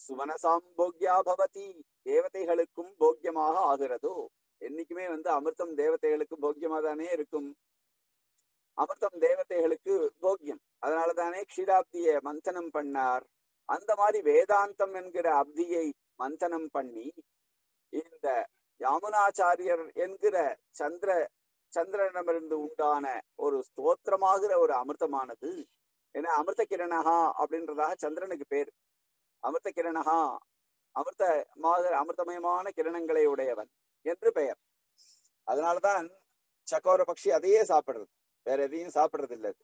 சுவனசாம் போக்யா பவதி தேவதைகளுக்கும் போக்கியமாக ஆகிறதோ? என்னைக்குமே வந்து அமிர்தம் தேவதைகளுக்கு போக்கியமா தானே இருக்கும். அமிர்தம் தேவதைகளுக்கு போக்கியம். அதனால தானே மந்தனம் பண்ணார். அந்த மாதிரி வேதாந்தம் என்கிற அப்தியை மந்தனம் பண்ணி இந்த யாமுனாச்சாரியர் என்கிற சந்திர சந்திரனிடமிருந்து உண்டான ஒரு ஸ்தோத்திரமாகிற ஒரு அமிர்தமானது ஏன்னா அமிர்த கிரணஹா அப்படின்றதாக சந்திரனுக்கு பேர். அமிர்த கிரணஹா. அமிர்தமாக அமிர்தமயமான கிரணங்களை உடையவன் என்று பெயர். அதனாலதான் சக்கோர பக்ஷி அதையே சாப்பிடுறது. வேற எதையும் சாப்பிடுறது இல்லை அது.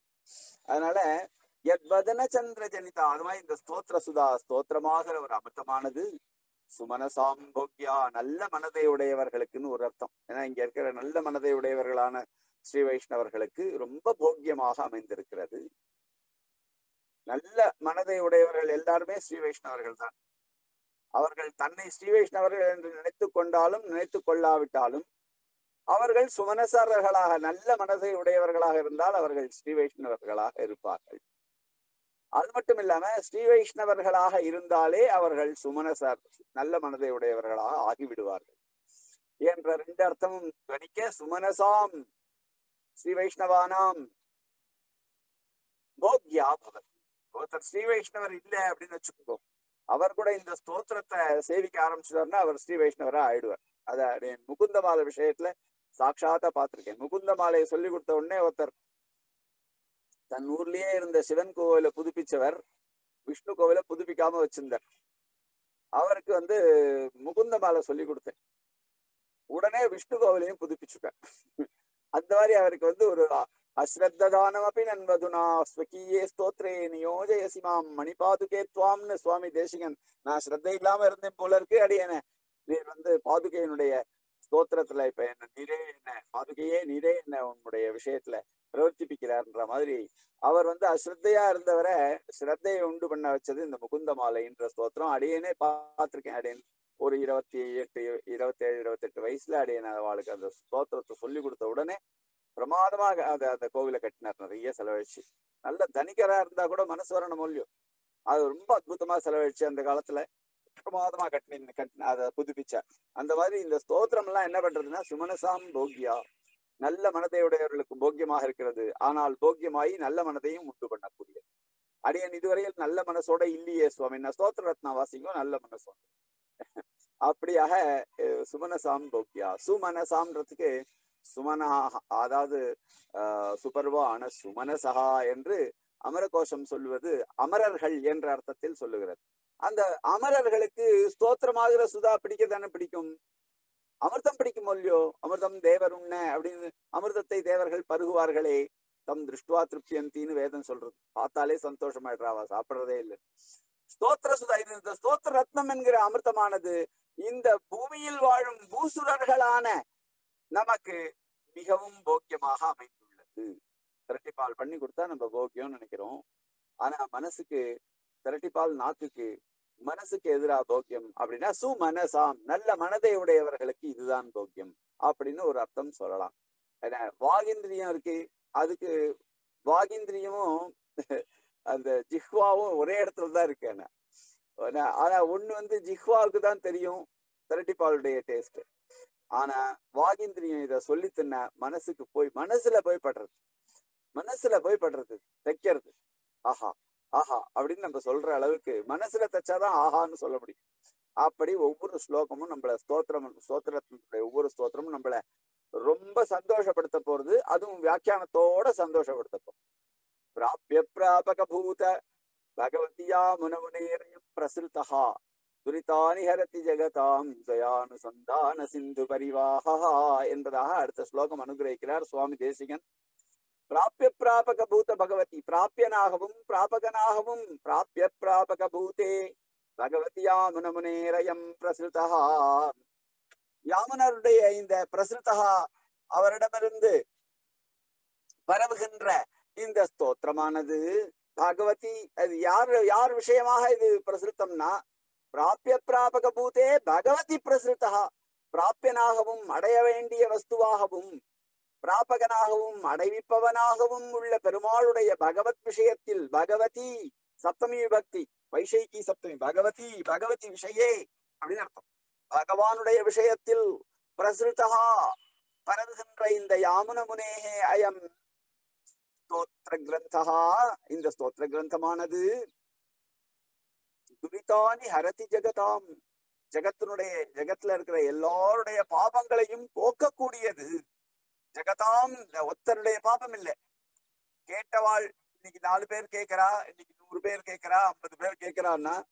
அதனால எத்வதன சந்திர ஜனிதா அது மாதிரி இந்த ஸ்தோத்திர சுதா ஸ்தோத்திரமாகிற ஒரு அமிர்தமானது சுமனசாம் போக்யா நல்ல மனதை உடையவர்களுக்குன்னு ஒரு அர்த்தம். ஏன்னா இங்க இருக்கிற நல்ல மனதை உடையவர்களான ஸ்ரீ வைஷ்ணவர்களுக்கு ரொம்ப போக்கியமாக அமைந்திருக்கிறது. நல்ல மனதை உடையவர்கள் எல்லாருமே ஸ்ரீ வைஷ்ணவர்கள் தான் அவர்கள் தன்னை ஸ்ரீ வைஷ்ணவர்கள் என்று நினைத்து கொண்டாலும் நினைத்து கொள்ளாவிட்டாலும் அவர்கள் சுமனசாரர்களாக நல்ல மனதை உடையவர்களாக இருந்தால் அவர்கள் ஸ்ரீ வைஷ்ணவர்களாக இருப்பார்கள். அது மட்டும் இல்லாம ஸ்ரீ வைஷ்ணவர்களாக இருந்தாலே அவர்கள் சுமனசார் நல்ல மனதை உடையவர்களாக ஆகிவிடுவார்கள். என்ற ரெண்டு அர்த்தமும் கணிக்க சுமனசாம் ஸ்ரீ வைஷ்ணவானாம் போக்யா பவத். ஒருத்தர் ஸ்ரீ வைஷ்ணவர் இல்லை அப்படின்னு வச்சுக்கோ அவர் கூட இந்த ஸ்தோத்திரத்தை சேவிக்க ஆரம்பிச்சிட்டாருன்னா அவர் ஸ்ரீ வைஷ்ணவரா ஆயிடுவார். அதை முகுந்த மாலை விஷயத்துல சாட்சாத்தா பார்த்திருக்கேன். முகுந்த மாலையை சொல்லி கொடுத்த உடனே ஒருத்தர் தன் ஊர்லயே இருந்த சிவன் கோவில புதுப்பிச்சவர் விஷ்ணு கோவில புதுப்பிக்காம வச்சிருந்தார். அவருக்கு வந்து முகுந்த மாலை சொல்லி கொடுத்தேன். உடனே விஷ்ணு கோவிலையும் புதுப்பிச்சுட்டார். அந்த மாதிரி அவருக்கு வந்து ஒரு அஸ்ரத்ததானமபி நண்பதுனா ஸ்வகீயே ஸ்தோத்ரே நியோஜயசி மாம். மணிபாதுகே துவாம்னு சுவாமி தேசிகன் நான் ஸ்ரத்த இல்லாம இருந்தேன் போல இருக்கு அடியேன நீர் வந்து பாதுகையினுடைய ஸ்தோத்திரத்துல இப்ப என்ன நீரே என்ன பாதுகையே நீரே என்ன உன்னுடைய விஷயத்துல பிரவர்த்திப்பிக்கிறார்ன்ற மாதிரி அவர் வந்து அஸ்ரத்தையா இருந்தவரை ஸ்ரத்தையை உண்டு பண்ண வச்சது இந்த முகுந்த மாலைன்ற ஸ்தோத்திரம். அடியேனே பார்த்திருக்கேன் அடியேன் ஒரு இருபத்தி எட்டு இருபத்தி ஏழு இருபத்தெட்டு வயசுல அடியேன் அவளுக்கு அந்த ஸ்தோத்திரத்தை சொல்லி கொடுத்த உடனே பிரமாதமாக அந்த அந்த கோவிலை கட்டினார் நிறைய செலவழிச்சு. நல்ல தனிகரா இருந்தா கூட மனசு வரணும் மூலியம் அது ரொம்ப அற்புதமா செலவழிச்சு அந்த காலத்துல பிரமாதமா கட்டின கட்டின அதை புதுப்பிச்சார் அந்த மாதிரி இந்த ஸ்தோத்திரம் எல்லாம் என்ன பண்றதுன்னா சுமனசாம் போக்கியா நல்ல மனதையுடையவர்களுக்கு போக்கியமாக இருக்கிறது. ஆனால் போக்கியமாயி நல்ல மனதையும் உண்டு பண்ணக்கூடியது அடியன் இதுவரையில் நல்ல மனசோட இல்லையே சுவாமி. நான் ஸ்தோத்திர ரத்னா வாசிங்கும் நல்ல மனசோட. அப்படியாக சுமனசாம் போக்கியா சுமனசாம்ன்றதுக்கு சுமனா அதாவது சுபர்வான சுமனசகா என்று அமரகோஷம் சொல்லுவது அமரர்கள் என்ற அர்த்தத்தில் சொல்லுகிறது. அந்த அமரர்களுக்கு ஸ்தோத்திரமாகிற சுதா பிடிக்க தானே பிடிக்கும்? அமிர்தம் பிடிக்கும் இல்லையோ? அமிர்தம் தேவர் உண்ண அப்படின்னு அமிர்தத்தை தேவர்கள் பருகுவார்களே. தம் திருஷ்டுவா திருப்தியந்தின்னு வேதம் சொல்றது. பார்த்தாலே சந்தோஷமாயிடுறாவா சாப்பிடுறதே இல்லை. ஸ்தோத்திர சுதா இது இந்த ஸ்தோத்திர ரத்னம் என்கிற அமிர்தமானது இந்த பூமியில் வாழும் பூசுரர்களான நமக்கு மிகவும் போக்கியமாக அமைந்துள்ளது. திரட்டிப்பால் பண்ணி கொடுத்தா நம்ம போக்கியம்னு நினைக்கிறோம். ஆனா மனசுக்கு திரட்டிப்பால் நாக்குக்கு மனசுக்கு எதிரா போக்கியம் அப்படின்னா சுமனசாம் நல்ல மனதை உடையவர்களுக்கு இதுதான் போக்கியம் அப்படின்னு ஒரு அர்த்தம் சொல்லலாம். ஏன்னா வாகிந்திரியம் இருக்கு. அதுக்கு வாகிந்திரியமும் அந்த ஜிஹ்வாவும் ஒரே இடத்துல தான் இருக்கு என்ன ஆனா- ஆனா ஒண்ணு வந்து ஜிஹ்வாவுக்கு தான் தெரியும் திரட்டிப்பாலுடைய டேஸ்ட் ஆனா வாகிந்திரியம் இத சொல்லி தின்ன மனசுக்கு போய் மனசுல போய் படுறது. மனசுல போய் படுறது தைக்கிறது. ஆஹா ஆஹா அப்படின்னு நம்ம சொல்ற அளவுக்கு மனசுல தைச்சாதான் ஆஹான்னு சொல்ல முடியும். அப்படி ஒவ்வொரு ஸ்லோகமும் நம்மள ஸ்தோத்திரம் ஸ்தோத்திரத்தினுடைய ஒவ்வொரு ஸ்தோத்திரமும் நம்மள ரொம்ப சந்தோஷப்படுத்த போறது. அதுவும் வியாக்கியானத்தோட சந்தோஷப்படுத்த போறது. பிராபிய பிராபக பூத பகவதியா முனமுனேரயம் பிரசுத்தகா துரிதானி ஹரதி ஜெகதாம் தயானுசந்தான சிந்து பரிவாஹா என்பதாக அடுத்த ஸ்லோகம் அனுகிரகிக்கிறார் சுவாமி தேசிகன். பிராபிய பிராபக பூத பகவதி பிராபியனாகவும் பிராபகனாகவும் பிராபிய பிராபக பூதே பகவதியா முனமுனேரயம் பிரசிருதா. யாமனருடைய இந்த பிரசுதா அவரிடமிருந்து பரவுகின்ற இந்த ஸ்தோத்திரமானது பகவதி அது யார் யார் விஷயமாக இது பிரசுத்தம்னா பிராபிய பிராபக பூதே பகவதி பிரசுத்தா பிராபியனாகவும் அடைய வேண்டிய வஸ்துவாகவும் பிராபகனாகவும் அடைவிப்பவனாகவும் உள்ள பெருமாளுடைய பகவத் விஷயத்தில் பகவதி சப்தமி விபக்தி வைஷைகி சப்தமி பகவதி பகவதி விஷயே அப்படின்னு அர்த்தம். பகவானுடைய விஷயத்தில் பிரசுத்தா பரவுகின்ற இந்த யாமுன முனேகே அயம் ஸ்தோத்திர கிரந்தா. இந்த ஸ்தோத்திர கிரந்தமானது துரிதானி ஹரதி ஜெகதாம். ஜெகத்தினுடைய ஜெகத்துல இருக்கிற எல்லாருடைய பாபங்களையும் போக்கக்கூடியது. ஜெகதாம் ஒத்தருடைய பாபம் இல்லை. கேட்டவாள் இன்னைக்கு நாலு பேர் கேட்கறா இன்னைக்கு நூறு பேர் கேட்கறா ஐம்பது பேர் கேட்கறான்னா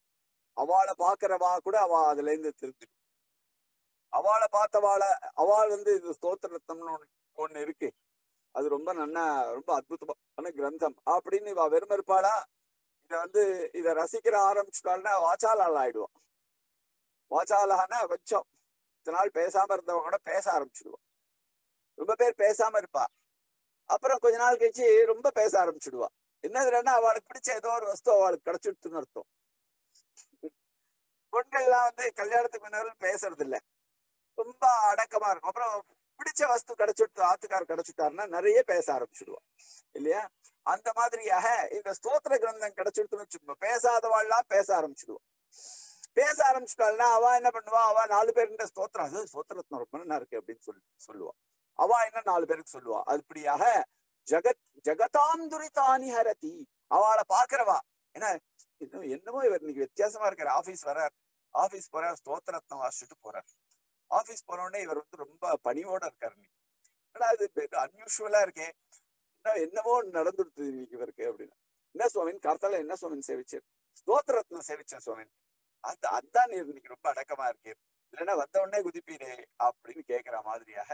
அவளை பாக்குறவா கூட அவ அதுல இருந்து திருந்திடும். அவளை பார்த்தவாளை அவள் வந்து இது ஸ்தோத்திரத்தம்னு ஒண்ணு ஒண்ணு இருக்கு. அது ரொம்ப நல்லா ரொம்ப அற்புதமான கிரந்தம். அப்படின்னு இவ வெறுமறுப்பாளா இத வந்து இத ரசிக்கிற ஆரம்பிச்சுட்டாள்னா வாச்சாலால் ஆயிடுவோம் வாச்சாலான்னா கொஞ்சம் இத்தனை நாள் பேசாம இருந்தவங்க கூட பேச ஆரம்பிச்சுடுவோம் ரொம்ப பேர் பேசாம இருப்பா. அப்புறம் கொஞ்ச நாள் கழிச்சு ரொம்ப பேச ஆரம்பிச்சிடுவா. என்னதுன்னா அவளுக்கு பிடிச்ச ஏதோ ஒரு வஸ்து அவளுக்கு கிடைச்சிடுத்துன்னு அர்த்தம். பெண்கள்லாம் வந்து கல்யாணத்துக்கு முன்னாடி பேசுறது இல்ல ரொம்ப அடக்கமா இருக்கும். அப்புறம் பிடிச்ச வஸ்து கிடைச்சுட்டு ஆத்துக்கார் கிடைச்சுட்டாருன்னா நிறைய பேச ஆரம்பிச்சிடுவா இல்லையா? அந்த மாதிரியாக இந்த ஸ்தோத்திர கிரந்தம் கிடைச்சிடுத்துன்னு வச்சுக்கோங்க. பேசாதவாள்லாம் பேச ஆரம்பிச்சுடுவான் பேச ஆரம்பிச்சுட்டாள்னா அவ என்ன பண்ணுவா? அவ நாலு பேருன்ற ஸ்தோத்திரம். அது ஸ்தோத்திரத்தின் ரொம்ப நல்லா இருக்கு அப்படின்னு சொல்லி சொல்லுவா. அவ என்ன நாலு பேருக்கு சொல்லுவா? அதுபடியாக ஜகத் ஜகதாம் துரிதானி ஹரதி. அவளை பாக்குறவா என்ன இன்னும் என்னமோ இவர் இன்னைக்கு வித்தியாசமா இருக்கிற ஆபீஸ் வர்றார் ஆபீஸ் போறார் ஸ்தோத்திரத்னம் வாசிச்சுட்டு போறார். ஆபீஸ் போன உடனே இவர் வந்து ரொம்ப பணிவோட இருக்காரு. இன்னைக்கு அது அன்யூஷுவலா இருக்கே. என்னவோ நடந்துடுது இன்னைக்கு இவருக்கு அப்படின்னு. என்ன சுவாமின் கர்த்தால என்ன சுவாமின் சேவிச்சார்? ஸ்தோத்திரத்னம் சேவிச்சேன் சுவாமின் அது அதான் நீர் இன்னைக்கு ரொம்ப அடக்கமா இருக்கு. இல்லைன்னா வந்த உடனே குதிப்பீரே அப்படின்னு கேக்குற மாதிரியாக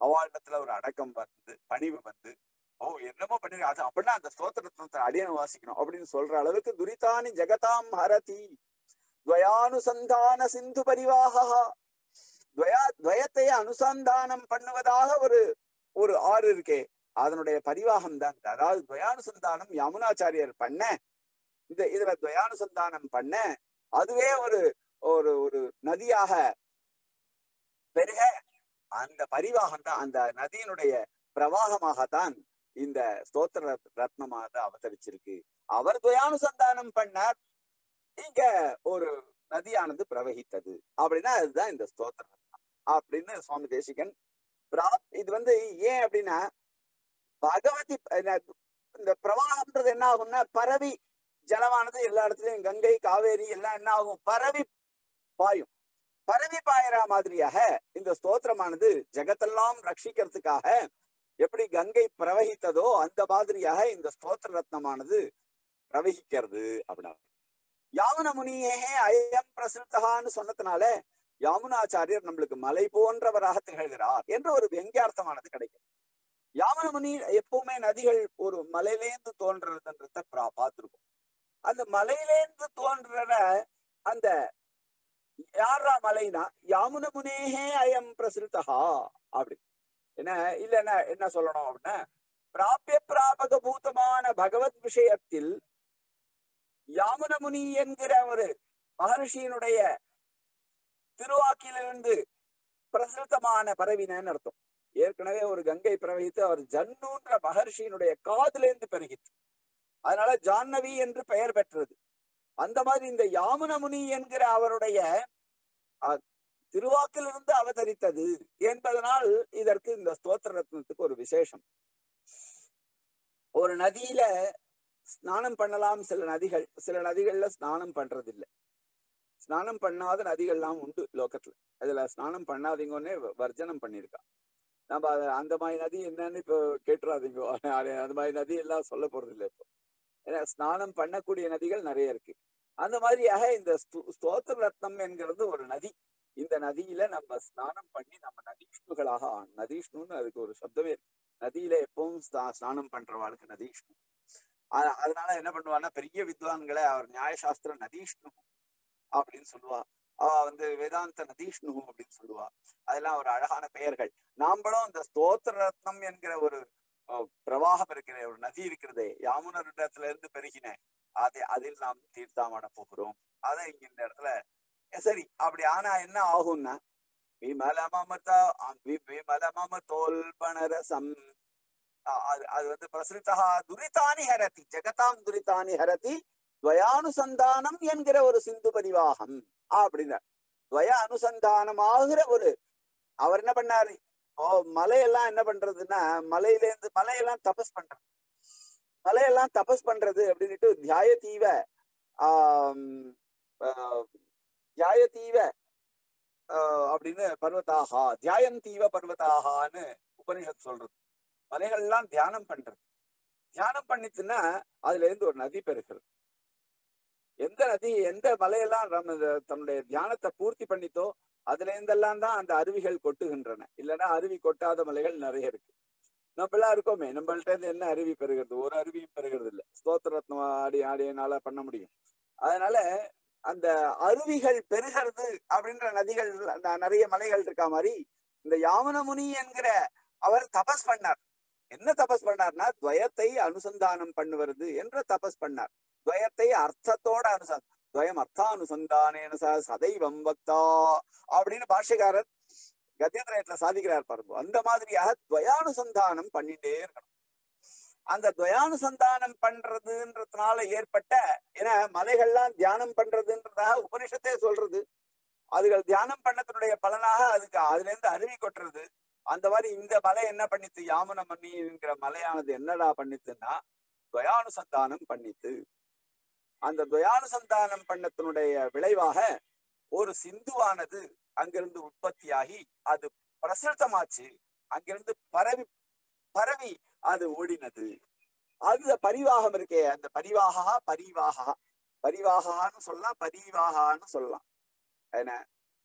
அவாண்டத்துல ஒரு அடக்கம் வந்து பணிவு வந்து ஓ என்னமோ பண்ணிருக்க அது அப்படின்னா அந்த ஸ்தோத்திரத்தை அடியனை வாசிக்கணும் அப்படின்னு சொல்ற அளவுக்கு துரிதானி ஜெகதாம் ஹரதி. துவயானுசந்தான சிந்து பரிவாகா துவயா துவயத்தை அனுசந்தானம் பண்ணுவதாக ஒரு ஒரு ஆறு இருக்கே. அதனுடைய பரிவாகம் தான். அதாவது துவயானுசந்தானம் யமுனாச்சாரியர் பண்ண இந்த இதுல துவயானுசந்தானம் பண்ண அதுவே ஒரு ஒரு ஒரு நதியாக பெருக அந்த பரிவாகம் தான் அந்த நதியினுடைய பிரவாகமாகத்தான் இந்த ஸ்தோத்திர ரத்னமாக அவதரிச்சிருக்கு. அவர் துயானுசந்தானம் பண்ணார். இங்க ஒரு நதியானது பிரவகித்தது. அப்படின்னா அதுதான் இந்த ஸ்தோத்திர அப்படின்னு சுவாமி தேசிகன் இது வந்து ஏன் அப்படின்னா பகவதி இந்த பிரவாகம்ன்றது என்ன ஆகும்னா பரவி ஜலமானது எல்லா இடத்துலயும் கங்கை காவேரி எல்லாம் என்ன ஆகும்? பரவி பாயும். பரவி பாயிற மாதிரியாக இந்த ஸ்தோத்திரமானது ஜெகத்தெல்லாம் ரட்சிக்கிறதுக்காக எப்படி கங்கை பிரவகித்ததோ அந்த மாதிரியாக இந்த ஸ்தோத்திர ரத்னமானது பிரவகிக்கிறது அப்படின்னா யாவன முனியே அயம் பிரசித்தகான்னு சொன்னதுனால யாமுனாச்சாரியர் நம்மளுக்கு மலை போன்றவராக திகழ்கிறார் என்ற ஒரு வெங்கியார்த்தமானது கிடைக்கும். யாமுன முனி எப்பவுமே நதிகள் ஒரு மலையிலேந்து தோன்றதுன்றத பார்த்திருக்கும். அந்த மலையிலேந்து தோன்ற அந்த யாரா மலைனா யாமுன முனேகே அயம் பிரசிருத்தகா அப்படி. என்ன இல்லைன்னா என்ன சொல்லணும் அப்படின்னா பிராபிய பிராபக பூதமான பகவத் விஷயத்தில் யாமுன முனி என்கிற ஒரு மகர்ஷியினுடைய திருவாக்கிலிருந்து பிரசுத்தமான பரவினன்னு அர்த்தம். ஏற்கனவே ஒரு கங்கை பிரவகித்து அவர் ஜன்னுன்ற மகர்ஷியினுடைய காதிலிருந்து பெருகித்து அதனால ஜான்னவி என்று பெயர் பெற்றது. அந்த மாதிரி இந்த யாமுனமுனி என்கிற அவருடைய அஹ், திருவாக்கிலிருந்து அவதரித்தது என்பதனால் இதற்கு இந்த ஸ்தோத்திர ரத்னத்துக்கு ஒரு விசேஷம். ஒரு நதியில ஸ்நானம் பண்ணலாம் சில நதிகள் சில நதிகள்ல ஸ்நானம் பண்றது இல்ல ஸ்நானம் பண்ணாத நதிகள்லாம் உண்டு லோகத்துல. அதுல ஸ்நானம் பண்ணாதீங்கன்னே வர்ஜனம் பண்ணியிருக்கான் நம்ம அத- அந்த மாதிரி நதி என்னன்னு இப்போ கேட்டுறாதீங்க. <laughs> அந்த மாதிரி நதி எல்லாம் சொல்ல போறது இல்லை இப்போ. ஏன்னா ஸ்நானம் பண்ணக்கூடிய நதிகள் நிறைய இருக்கு. அந்த மாதிரியாக இந்த ஸ்தோத்திர ரத்னம் என்கிறது ஒரு நதி. இந்த நதியில நம்ம ஸ்நானம் பண்ணி நம்ம நதீஷ்ணுகளாக ஆகணும். நதீஷ்ணுன்னு அதுக்கு ஒரு சப்தமே இருக்கு. நதியில எப்பவும் ஸ்நானம் பண்றவாளுக்கு நதீஷ்ணு அதனால என்ன பண்ணுவான்னா பெரிய வித்வான்களை அவர் நியாயசாஸ்திர நதீஷ்ணு அப்படின்னு சொல்லுவா. அவ வந்து வேதாந்த நதீஷ்ணு அப்படின்னு சொல்லுவா. அதெல்லாம் ஒரு அழகான பெயர்கள். நாம்பளும் இந்த ஸ்தோத்திர ரத்னம் என்கிற ஒரு பிரவாகம் இருக்கிற ஒரு நதி இருக்கிறதே. யாமுனர் இடத்துல இருந்து பெருகின. அதை அதில் நாம் தீர்த்தாமட போகிறோம். அதை இங்க இந்த இடத்துல சரி அப்படி ஆனா என்ன ஆகும்னா விமலமமத விமலமம தோல்பணரசம் அஹ் அது அது வந்து பிரசுரித்தா துரிதானி ஹரதி ஜெகதாம் துரிதானி ஹரதி துவயானுசந்தானம் என்கிற ஒரு சிந்து பதிவாகம். அப்படின்னார் துவய அனுசந்தானமாகிற ஒரு அவர் என்ன பண்ணாரு? ஓ மலையெல்லாம் என்ன பண்றதுன்னா மலையில இருந்து மலையெல்லாம் தபஸ் பண்றது மலையெல்லாம் தபஸ் பண்றது அப்படின்னுட்டு தியாய தீவ ஆஹ், தியாயதீவ ஆஹ், அப்படின்னு தியாயம் தியாயந்தீவ பர்வத்தாகான்னு உபனிஷத் சொல்றது. மலைகள்லாம் தியானம் பண்றது. தியானம் பண்ணிச்சுன்னா அதுல இருந்து ஒரு நதி பெருகிறது. எந்த நதி எந்த மலையெல்லாம் நம்ம தன்னுடைய தியானத்தை பூர்த்தி பண்ணித்தோ அதுல இருந்தெல்லாம் தான் அந்த அருவிகள் கொட்டுகின்றன. இல்லைன்னா அருவி கொட்டாத மலைகள் நிறைய இருக்கு. நம்ம எல்லாம் இருக்கோமே நம்மள்ட்ட இருந்து என்ன அருவி பெறுகிறது? ஒரு அருவியும் பெறுகிறது இல்ல ஸ்தோத்திரத்னம் ஆடி ஆடியனால பண்ண முடியும். அதனால அந்த அருவிகள் பெருகிறது அப்படின்ற நதிகள் நிறைய மலைகள் இருக்கா மாதிரி இந்த யாமனமுனி என்கிற அவர் தபஸ் பண்ணார். என்ன தபஸ் பண்ணார்னா துவயத்தை அனுசந்தானம் பண்ணுவது என்ற தபஸ் பண்ணார். துவயத்தை அர்த்தத்தோட அனுசந்தான் துவயம் அர்த்தானுசந்தானேன ச சதைவம் வக்தா அப்படின்னு பாஷ்யக்காரர் கத்தியந்திரத்துல சாதிக்கிறார் பாருங்க அந்த மாதிரியாக துவயானுசந்தானம் பண்ணிட்டே இருக்கணும் அந்த துவயானுசந்தானம் பண்றதுன்றதுனால ஏற்பட்ட ஏன்னா மலைகள்லாம் தியானம் பண்றதுன்றதாக உபனிஷத்தே சொல்றது அதுகள் தியானம் பண்ணத்தினுடைய பலனாக அதுக்கு அதுல இருந்து அருவி கொட்டுறது அந்த மாதிரி இந்த மலை என்ன பண்ணித்து யாமுன மணி மலையானது என்னடா பண்ணித்துன்னா துவயானுசந்தானம் பண்ணித்து அந்த துயானுசந்தானம் பண்ணத்தினுடைய விளைவாக ஒரு சிந்துவானது அங்கிருந்து உற்பத்தியாகி அது பிரசுத்தமாச்சு அங்கிருந்து பரவி பரவி அது ஓடினது. அது பரிவாகம் இருக்கே அந்த பரிவாகா பரிவாகா பரிவாகான்னு சொல்லலாம் பரிவாகான்னு சொல்லலாம். என்ன?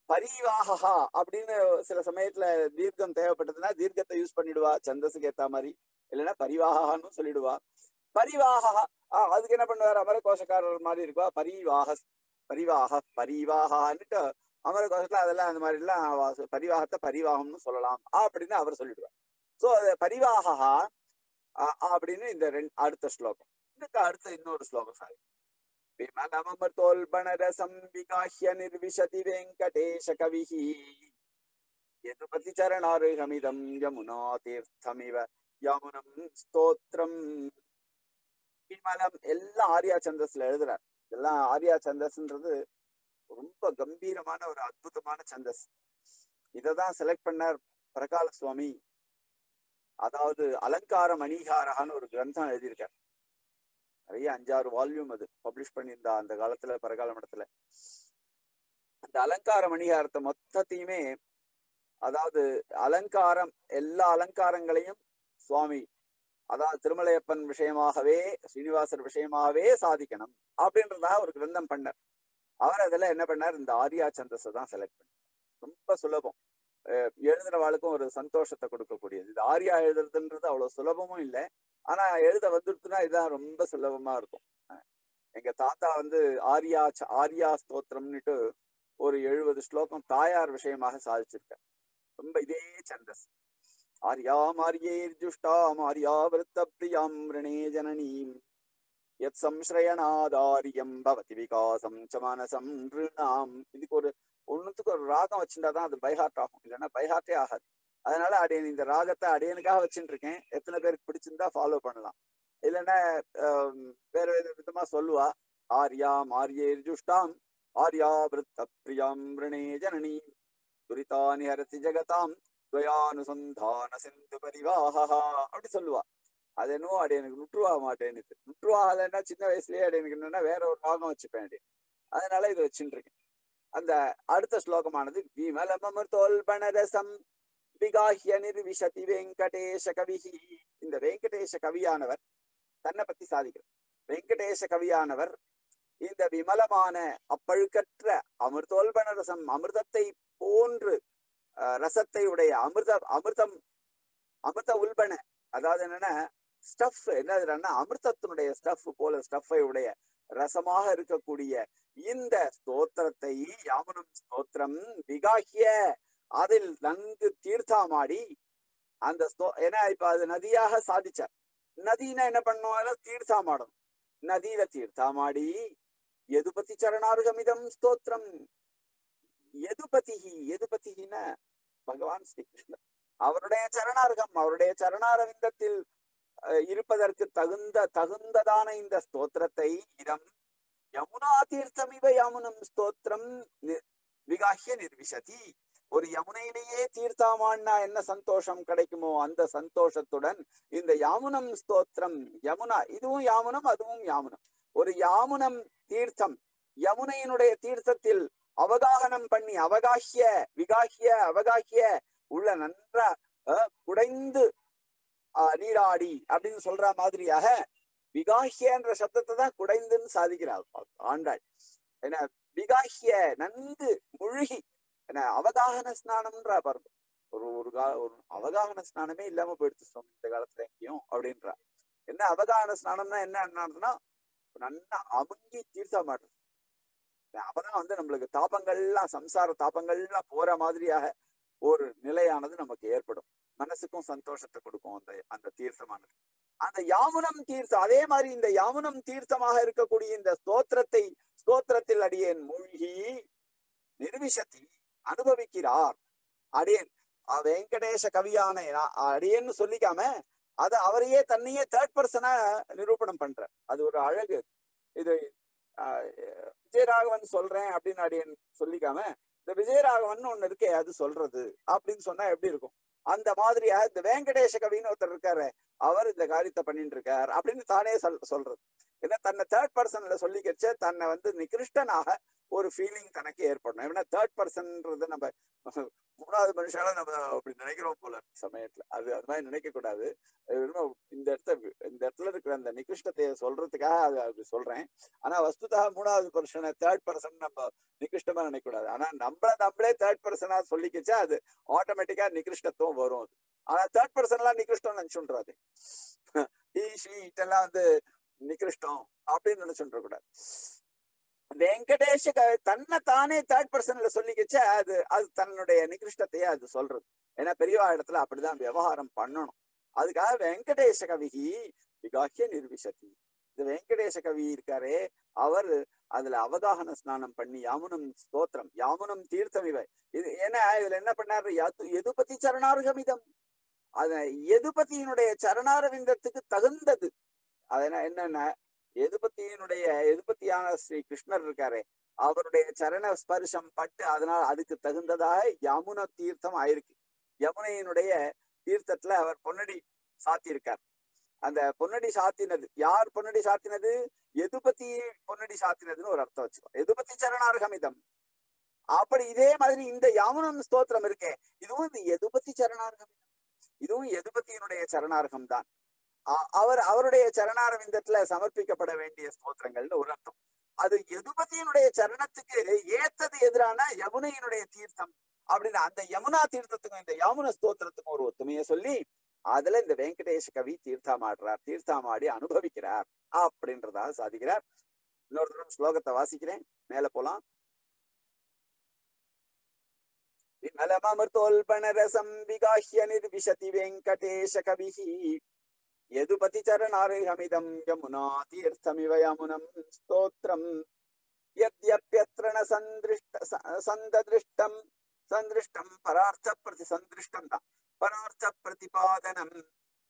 பரிவாகா அப்படின்னு சில சமயத்துல தீர்க்கம் தேவைப்பட்டதுன்னா தீர்க்கத்தை யூஸ் பண்ணிடுவா சந்தஸுக்கு ஏத்த மாதிரி. இல்லைன்னா பரிவாகான்னு சொல்லிடுவா. பரிவாகா ஆஹ் அதுக்கு என்ன பண்ணுவார்? அமர கோஷக்காரர் மாதிரி இருக்குவா பரிவாக பரிவாக பரிவாகான்னுட்டு அமர கோஷத்துல அதெல்லாம் அந்த மாதிரி எல்லாம் பரிவாகத்தை பரிவாகம்னு சொல்லலாம். அப்படின்னு அவர் சொல்லிடுவார். சோ அது பரிவாகா அப்படின்னு இந்த ரெண்டு அடுத்த ஸ்லோகம். இதுக்கு அடுத்த இன்னொரு ஸ்லோகம் சாரி விமலமமர்த்தோல்பணரசம் விகாஹ்ய நிர்விஷதி வெங்கடேஷ கவிः யதுபதி சரணாருகமிதம் யமுனா தீர்த்தமிவ யாமுனம் ஸ்தோத்திரம் எல்லாம் ஆர்யா சந்தஸ்ல எழுதுறார். எல்லாம் ஆர்யா சந்தஸ்ன்றது ரொம்ப கம்பீரமான ஒரு அற்புதமான சந்தஸ். இததான் செலக்ட் பண்ணார் பிரகால சுவாமி அதாவது அலங்கார மணிகாரகான்னு ஒரு கிரந்தம் எழுதியிருக்கார். நிறைய அஞ்சாறு வால்யூம் அது. பப்ளிஷ் பண்ணியிருந்தா அந்த காலத்துல பரகால மடத்துல. அந்த அலங்கார மணிகாரத்தை மொத்தத்தையுமே அதாவது அலங்காரம் எல்லா அலங்காரங்களையும் சுவாமி அதான் திருமலையப்பன் விஷயமாகவே ஸ்ரீனிவாசர் விஷயமாகவே சாதிக்கணும் அப்படின்றதா ஒரு கிரந்தம் பண்ணார். அவர் அதுல என்ன பண்ணார்? இந்த ஆரியா சந்தஸை தான் செலக்ட் பண்ணார். ரொம்ப சுலபம். அஹ் எழுதுறவாளுக்கும் ஒரு சந்தோஷத்தை கொடுக்கக்கூடியது. இது ஆர்யா எழுதுறதுன்றது அவ்வளவு சுலபமும் இல்லை. ஆனா எழுத வந்துடுத்துனா இதுதான் ரொம்ப சுலபமா இருக்கும். எங்க தாத்தா வந்து ஆரியா ச- ஆர்யா ஸ்தோத்திரம்னுட்டு ஒரு எழுபது ஸ்லோகம் தாயார் விஷயமாக சாதிச்சிருக்கார். ரொம்ப இதே சந்தஸ். ஆர்யாம் ஆர்யேர்ஜுஷ்டாம் ஆர்யா விருத்த ஜனனீம் எத் சம்ஸ்ரயணாதாரியம் பவதி விகாசம் ச மனசம் ரிணாம் இதுக்கு ஒரு ஒண்ணுத்துக்கு ஒரு ராகம் வச்சுட்டாதான் அது பைஹார்ட் ஆகும். இல்லைன்னா பைஹார்ட்டே ஆகாது. அதனால அடையன் இந்த ராகத்தை அடையனுக்காக வச்சுட்டு இருக்கேன் எத்தனை பேருக்கு பிடிச்சிருந்தா ஃபாலோ பண்ணலாம். இல்லைன்னா வேற வேற விதமா சொல்லுவா? ஆர்யாம் ஜுஷ்டாம் ஆர்யா விருத்த பிரியாம் ரிணே ஜனனி துரிதானி அரசி ஜெகதாம் துவயானுசந்தான சிந்து பரிவாகா அப்படி சொல்லுவா. அது என்னவோ அடி எனக்கு நுற்றுவா மாட்டேன்னு நுற்றுவாகலன்னா சின்ன வயசுலயே அடி எனக்கு என்னன்னா வேற ஒரு பாகம் வச்சுப்பேன் அடி. அதனால இதை வச்சுருக்கேன் அந்த அடுத்த ஸ்லோகமானது விமலமமர் தோல்பனரசம் விகாஹிய நிர்விசதி வெங்கடேஷ கவிஹி. இந்த வெங்கடேஷ கவியானவர் தன்னை பத்தி சாதிக்கிறார் வெங்கடேஷ கவியானவர் இந்த விமலமான அப்பழுக்கற்ற அமிர்தோல்பனரசம் அமிர்தத்தை போன்று ரசத்தை உடைய அமிர்த அமிர்தம் அமிர்த உள்பன அதாவது என்னன்னா ஸ்டஃப் என்னதுன்னா அமிர்தத்தினுடைய ஸ்டஃப் போல ஸ்டஃபை உடைய ரசமாக இருக்கக்கூடிய இந்த ஸ்தோத்திரத்தை யாமனும் ஸ்தோத்திரம் விகாகிய அதில் நன்கு தீர்த்தாமாடி அந்த ஸ்தோ ஏன்னா இப்ப அது நதியாக சாதிச்சார் நதினா என்ன பண்ணுவோம் தீர்த்தாமாடும். நதியில தீர்த்தாமாடி எதுபதி சரணார்கமிதம் ஸ்தோத்திரம்? எதுபதிகி எதுபதிகின்னா பகவான் ஸ்ரீகிருஷ்ணர். அவருடைய சரணார்கம் அவருடைய சரணாரவிந்தத்தில் இருப்பதற்கு தகுந்த தகுந்ததான இந்த ஸ்தோத்திரத்தை இடம் யமுனா தீர்த்தம் இவ யமுனம் ஸ்தோத்திரம் நி- நிர்விசதி. ஒரு யமுனையிலேயே தீர்த்தாமான்னா என்ன சந்தோஷம் கிடைக்குமோ அந்த சந்தோஷத்துடன் இந்த யாமுனம் ஸ்தோத்திரம் யமுனா இதுவும் யாமுனம் அதுவும் யாமுனம். ஒரு யாமுனம் தீர்த்தம் யமுனையினுடைய தீர்த்தத்தில் அவகாகனம் பண்ணி அவகாஹ்ய விகாஹ்ய அவகாஹ்ய உள்ள நன்ற அஹ், குடைந்து அஹ், நீராடி அப்படின்னு சொல்ற மாதிரியாக விகாஹ்யன்ற சப்தத்தை தான் குடைந்துன்னு சாதிக்கிறார் ஆண்டாள். என்ன விகாஹ்ய நன்கு முழுகி என்ன அவகாகன ஸ்நானம்ன்றா பாருங்க. ஒரு ஒரு கா ஒரு அவகாகன ஸ்நானமே இல்லாம போயிடுச்சு சுவாமி இந்த காலத்துல எங்கேயும் அப்படின்றா. என்ன அவகாகன ஸ்நானம்னா என்ன என்னன்னா நல்லா அமுங்கி தீர்த்தா மாட்டோம். அப்பதான் வந்து நம்மளுக்கு தாபங்கள்லாம் சம்சார தாபங்கள்லாம் போற மாதிரியாக ஒரு நிலையானது நமக்கு ஏற்படும். மனசுக்கும் சந்தோஷத்தை கொடுக்கும் அந்த அந்த தீர்த்தமானது. அந்த யாமுனம் தீர்த்தம் அதே மாதிரி இந்த யாமுனம் தீர்த்தமாக இருக்கக்கூடிய இந்த ஸ்தோத்திரத்தை ஸ்தோத்திரத்தில் அடியேன் மூழ்கி நிர்விஷத்தி அனுபவிக்கிறார். அடியேன் வெங்கடேஷ கவியான நான் அடியேன்னு சொல்லிக்காம அது அவரையே தன்னையே தேர்ட் பர்சனா நிரூபணம் பண்ற அது ஒரு அழகு. இது விஜயராகவன் சொல்றேன் அப்படின்னு அப்படின்னு சொல்லிக்காம இந்த விஜயராகவன் ஒண்ணு இருக்கே அது சொல்றது. அப்படின்னு சொன்னா எப்படி இருக்கும்? அந்த மாதிரியா? இந்த வெங்கடேஷ கவின்னு ஒருத்தர் இருக்காரு. அவர் இந்த காரியத்தை பண்ணிட்டு இருக்கார் அப்படின்னு தானே சொல் சொல்றது. ஏன்னா தன்னை தேர்ட் பர்சன்ல சொல்லிக்கிறச்ச தன்னை வந்து நிகிருஷ்டனாக ஒரு ஃபீலிங் தனக்கு ஏற்படணும். ஏன்னா தேர்ட் பர்சன்ன்றது நம்ம மூணாவது மனுஷால நம்ம அப்படி நினைக்கிறோம் போல சமயத்துல. அது அது மாதிரி நினைக்க கூடாது. இந்த இடத்த இந்த இடத்துல இருக்கிற அந்த நிகிருஷ்டத்தை சொல்றதுக்காக அது அப்படி சொல்றேன். ஆனா வஸ்துதா மூணாவது பர்சனை தேர்ட் பர்சன் நம்ம நிகிருஷ்டமா நினைக்க கூடாது. ஆனா நம்மள நம்மளே தேர்ட் பர்சனா சொல்லிக்கிச்சா அது ஆட்டோமேட்டிக்கா நிகிருஷ்டத்துவம் வரும் அது. ஆனா தேர்ட் பர்சன் எல்லாம் நிகிருஷ்டம் நினைச்சுன்றாது. ஈ <laughs> ஷீட் எல்லாம் வந்து நிகிருஷ்டம் அப்படின்னு நினைச்சுட்டு கூடாது. வெங்கடேஷ தன்னை தானே தேர்ட் பர்சன்ல சொல்லிக்கிச்சா அது அது தன்னுடைய நிகிருஷ்டத்தையே அது சொல்றது. ஏன்னா பெரியவா இடத்துல அப்படிதான் விவகாரம் பண்ணணும். அதுக்காக வெங்கடேஷ கவிகி விகாகிய நிர்விசதி. இந்த வெங்கடேஷ கவி இருக்காரே அவர் அதுல அவதாகன ஸ்நானம் பண்ணி யாமுனம் ஸ்தோத்திரம் யாமுனம் தீர்த்தம் இவை. இது ஏன்னா இதுல என்ன பண்ணாரு? யாது- எதுபதி சரணார்கமிதம். அத எதுபதியினுடைய சரணாரவிந்தத்துக்கு தகுந்தது. அது என்ன- என்னன்னா எதுபத்தியினுடைய எதுபத்தியான ஸ்ரீ கிருஷ்ணர் இருக்காரு அவருடைய சரண ஸ்பர்ஷம் பட்டு அதனால் அதுக்கு தகுந்ததாக யமுன தீர்த்தம் ஆயிருக்கு. யமுனையினுடைய தீர்த்தத்துல அவர் பொன்னடி சாத்தியிருக்கார். அந்த பொன்னடி சாத்தினது யார் பொன்னடி சாத்தினது? எதுபத்தி பொன்னடி சாத்தினதுன்னு ஒரு அர்த்தம் வச்சுக்கோ. எதுபத்தி சரணார்கமிதம் அப்படி இதே மாதிரி இந்த யாமுனம் ஸ்தோத்திரம் இருக்கே இதுவும் இந்த எதுபத்தி சரணார்கமிதம் இதுவும் எதுபத்தியினுடைய சரணார்கம் தான். அவர் அவருடைய சரணாரவிந்தத்துல சமர்ப்பிக்கப்பட வேண்டிய ஸ்தோத்திரங்கள்னு ஒரு அர்த்தம். அது எதுபதியினுடைய சரணத்துக்கு ஏத்தது எதிரான யமுனையினுடைய தீர்த்தம் அப்படின்னு அந்த யமுனா தீர்த்தத்துக்கும் இந்த யமுன ஸ்தோத்திரத்துக்கும் ஒரு ஒத்துமையை சொல்லி அதுல இந்த வெங்கடேஷ கவி தீர்த்தாமாடுறார் தீர்த்தாமாடி அனுபவிக்கிறார் அப்படின்றதாக சாதிக்கிறார். இன்னொரு தடவை ஸ்லோகத்தை வாசிக்கிறேன். மேல போலாம். விமலமமிர்தோல்பணரசம் விகாஹ்ய நிர்விசதி வெங்கடேஷ கவிஹி. यदुपति चरणार्हमिदं यमुना तीर्थमिव यमुनं स्तोत्रम् यद्यप्यत्र न सन्दृष्ट स- सन्ददृष्टं सन्दृष्टं परार्थ प्रति सन्दृष्टं न परार्थ प्रतिपादनं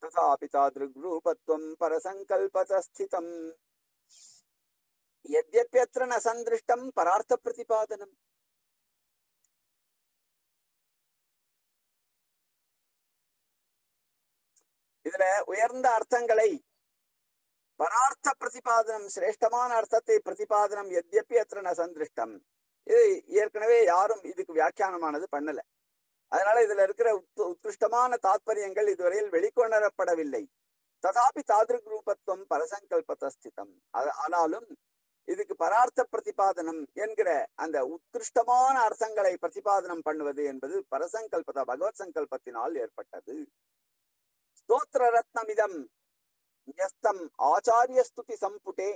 तथापि तादृग्रूपत्वं परसङ्कल्पतस्थितम् यद्यप्यत्र न सन्दृष्टं परार्थ இதுல உயர்ந்த அர்த்தங்களை பரார்த்த பிரதிபாதனம் சிரேஷ்டமான அர்த்தத்தை பிரதிபாதனம் எத்யப்பி அத்திர ந சந்திருஷ்டம். இது ஏற்கனவே யாரும் இதுக்கு வியாக்கியானமானது பண்ணல. அதனால இதுல இருக்கிற உத்கிருஷ்டமான தாத்பரியங்கள் இதுவரையில் வெளிக்கொணரப்படவில்லை. ததாபி தாதிருக் ரூபத்துவம் பரசங்கல்பதஸ்திதம் ஆனாலும் இதுக்கு பரார்த்த பிரதிபாதனம் என்கிற அந்த உத்கிருஷ்டமான அர்த்தங்களை பிரதிபாதனம் பண்ணுவது என்பது பரசங்கல்பத பகவத் சங்கல்பத்தினால் ஏற்பட்டது. ஸ்தோத்திர ரத்னமிதம் யஸ்தம் ஆச்சாரிய ஸ்துதி சம்புட்டே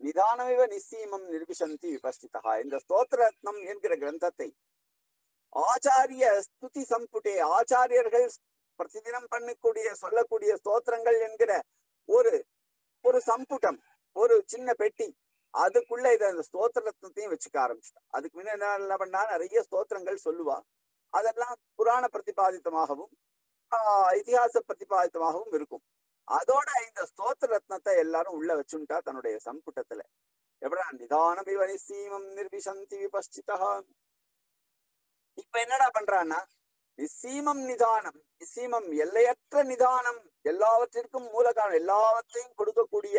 நிதானமிவ நிச்சீமம் நிர்விசந்தி விபஸ்திதா இந்த ஸ்தோத்திர ரத்னம் என்கிற கிரந்தத்தை ஆச்சாரிய ஸ்துதி சம்புட்டே ஆச்சாரியர்கள் பிரதிதினம் பண்ணக்கூடிய சொல்லக்கூடிய ஸ்தோத்திரங்கள் என்கிற ஒரு ஒரு சம்புட்டம் ஒரு சின்ன பெட்டி அதுக்குள்ள இத அந்த ஸ்தோத்திர ரத்னத்தையும் வச்சுக்க ஆரம்பிச்சிட்டான் அதுக்கு முன்ன என்ன பண்ணா நிறைய ஸ்தோத்திரங்கள் சொல்லுவா। அதெல்லாம் புராண பிரதிபாதித்தமாகவும் இதிகாச பிரதிபாதித்தமாகவும் இருக்கும். அதோட இந்த ஸ்தோத்திர ரத்னத்தை எல்லாரும் உள்ள வச்சுட்டா தன்னுடைய சம்புட்டத்துல எப்படா நிதானம் இவ சீமம் நிர்விசந்தி விபஸ்சிதா இப்ப என்னடா பண்றான்னா நிசீமம் நிதானம் நிசீமம் எல்லையற்ற நிதானம் எல்லாவற்றிற்கும் மூல காரணம் எல்லாவற்றையும் கொடுக்கக்கூடிய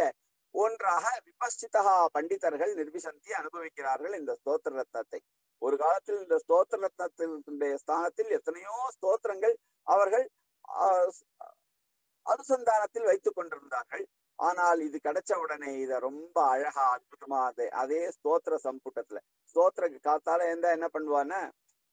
ஒன்றாக விபஸ்சிதா பண்டிதர்கள் நிர்விசந்தி அனுபவிக்கிறார்கள் இந்த ஸ்தோத்திர ரத்னத்தை. ஒரு காலத்தில் இந்த ஸ்தோத்திர ரத்னத்தினுடைய ஸ்தானத்தில் எத்தனையோ ஸ்தோத்திரங்கள் அவர்கள் அனுசந்தானத்தில் வைத்துக் கொண்டிருந்தார்கள். ஆனால் இது கிடைச்ச உடனே இத ரொம்ப அழகா அற்புதமா அதே அதே ஸ்தோத்திர சம்புட்டத்துல ஸ்தோத்திர காத்தால இருந்தா என்ன பண்ணுவான்னா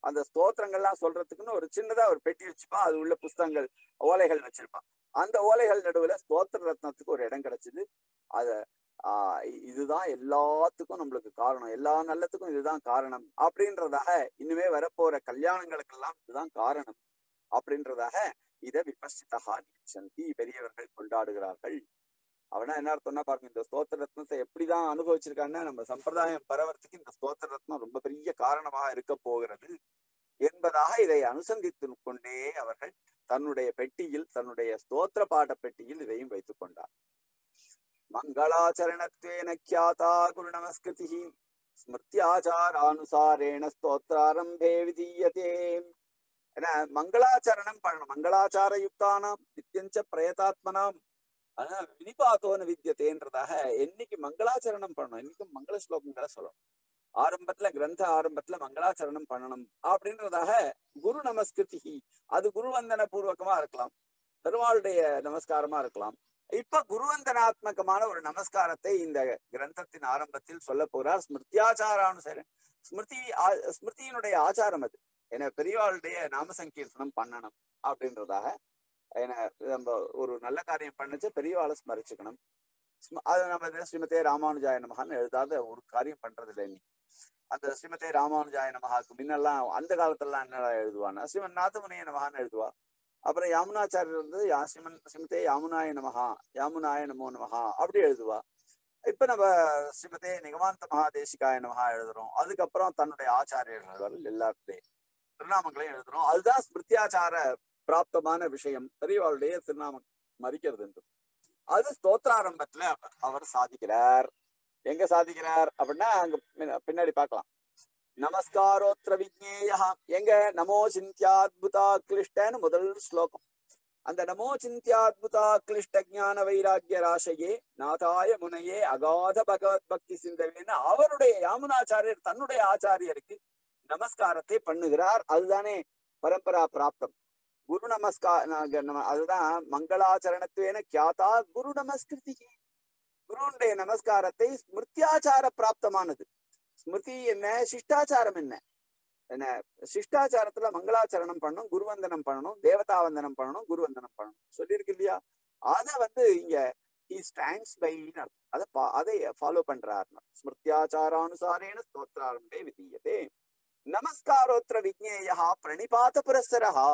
அந்த ஸ்தோத்திரங்கள்லாம் சொல்றதுக்குன்னு ஒரு சின்னதா ஒரு பெட்டி வச்சுப்பா அது உள்ள புஸ்தகங்கள் ஓலைகள் வச்சிருப்பான். அந்த ஓலைகள் நடுவுல ஸ்தோத்திர ரத்னத்துக்கு ஒரு இடம் கிடைச்சது. அத ஆஹ் இதுதான் எல்லாத்துக்கும் நம்மளுக்கு காரணம். எல்லா நல்லத்துக்கும் இதுதான் காரணம். அப்படின்றதாக இனிமே வரப்போற கல்யாணங்களுக்கெல்லாம் இதுதான் காரணம். அப்படின்றதாக இத விமர்சித்தகான் நிச்சந்தி பெரியவர்கள் கொண்டாடுகிறார்கள். அவனா என்ன அர்த்தம்னா பாருங்க இந்த ஸ்தோத்திர ரத்னத்தை எப்படிதான் அனுபவிச்சிருக்காங்கன்னா நம்ம சம்பிரதாயம் பரவறதுக்கு இந்த ஸ்தோத்திர ரத்னம் ரொம்ப பெரிய காரணமாக இருக்க போகிறது என்பதாக இதை அனுசந்தித்து கொண்டே அவர்கள் தன்னுடைய பெட்டியில் தன்னுடைய ஸ்தோத்திர பாட பெட்டியில் இதையும் வைத்துக் கொண்டார். மங்களாச்சரணத்வேன கியாதா குரு நமஸ்கிருதி ஸ்மிருத்தியாச்சாரானுசாரேண ஸ்தோத்திராரம்பே விதீயதே. ஏன்னா மங்களாச்சரணம் பண்ணணும். மங்களாச்சார யுக்தானாம் நித்தியஞ்ச பிரயதாத்மனாம். ஆனா வினிபாத்தோன வித்தியதேன்றதாக என்னைக்கு மங்களாச்சரணம் பண்ணணும்? என்னைக்கும் மங்கள ஸ்லோகங்களை சொல்லணும். ஆரம்பத்துல கிரந்த ஆரம்பத்துல மங்களாச்சரணம் பண்ணணும் அப்படின்றதாக குரு நமஸ்கிருதி அது குருவந்தன பூர்வகமா இருக்கலாம். பெருமாளுடைய நமஸ்காரமா இருக்கலாம். இப்ப குருவந்தனாத்மகமான ஒரு நமஸ்காரத்தை இந்த கிரந்தத்தின் ஆரம்பத்தில் சொல்ல போகிறார் ஸ்மிருத்தியாச்சாரானுசரன் ஸ்மிருதி ஆ- ஸ்மிருதியினுடைய ஆச்சாரம் அது. என பெரியவாளுடைய நாம சங்கீர்த்தனம் பண்ணணும் அப்படின்றதாக என நம்ம ஒரு நல்ல காரியம் பண்ணுச்சு பெரியவாளை ஸ்மரிச்சுக்கணும். அது நம்ம ஸ்ரீமதே ராமானுஜாய நமகான்னு எழுதாத ஒரு காரியம் பண்றது இல்லை இன்னைக்கு அந்த ஸ்ரீமதே ராமானுஜாய நமகாக்கு முன்னெல்லாம் அந்த காலத்துலலாம் என்னடா எழுதுவான்னா ஸ்ரீமன் நாதமுனைய நமகான்னு எழுதுவா. அப்புறம் யாமுனாச்சாரியர் வந்து யா ஸ்ரீமன் ஸ்ரீமதே யாமுனாய நமகா யாமுனாய நமோ நமகா அப்படி எழுதுவா. இப்ப நம்ம ஸ்ரீமதே நிகமாந்த மகாதேசிகாய நமகா எழுதுறோம். அதுக்கப்புறம் தன்னுடைய ஆச்சாரியர்கள் எல்லாருடைய திருநாமங்களையும் எழுதுறோம். அதுதான் ஸ்மிருத்தியாச்சார பிராப்தமான விஷயம். பெரியவாளுடைய திருநாமம் மறிக்கிறதுன்றது அது ஸ்தோத்திராரம்பத்துல அவர் சாதிக்கிறார். எங்க சாதிக்கிறார் அப்படின்னா அங்க பின்னாடி பார்க்கலாம். நமஸ்காரோத்ர விஜ்ஞேயா எங்க? நமோ சிந்தியாத்புதா கிளிஷ்டன்னு முதல் ஸ்லோகம். அந்த நமோ சிந்தியாத்புதா கிளிஷ்ட ஜான வைராக்கிய ராசையே நாதாய முனையே அகாத பகவத் பக்தி சிந்தவேன்னு அவருடைய யாமுனாச்சாரியர் தன்னுடைய ஆச்சாரியருக்கு நமஸ்காரத்தை பண்ணுகிறார். அதுதானே பரம்பரா பிராப்தம். குரு நமஸ்கார அதுதான் மங்களாச்சரணத்துவேன கியாதா குரு நமஸ்கிருதி குருனுடைய நமஸ்காரத்தை ஸ்மிருத்தியாச்சார பிராப்தமானது. ஸ்மிருதி என்ன? சிஷ்டாச்சாரம் என்ன? என்ன? சிஷ்டாச்சாரத்துல மங்களாச்சரணம் பண்ணணும் குருவந்தனம் பண்ணணும் தேவதா வந்தனம் பண்ணணும் குருவந்தனம் பண்ணணும். சொல்லியிருக்கு இல்லையா? அத வந்து இங்க ஹி ஸ்டாண்ட்ஸ் பைன்னு அர்த்தம். அதை பா- அதை ஃபாலோ பண்றாருன்னு ஸ்மிருத்தியாச்சாரானுசாரேன ஸ்தோத்திராரம்பே விதீயதே. நமஸ்காரோத்ர விஜ்ஞேயா பிரணிபாத புரஸ்தரஹா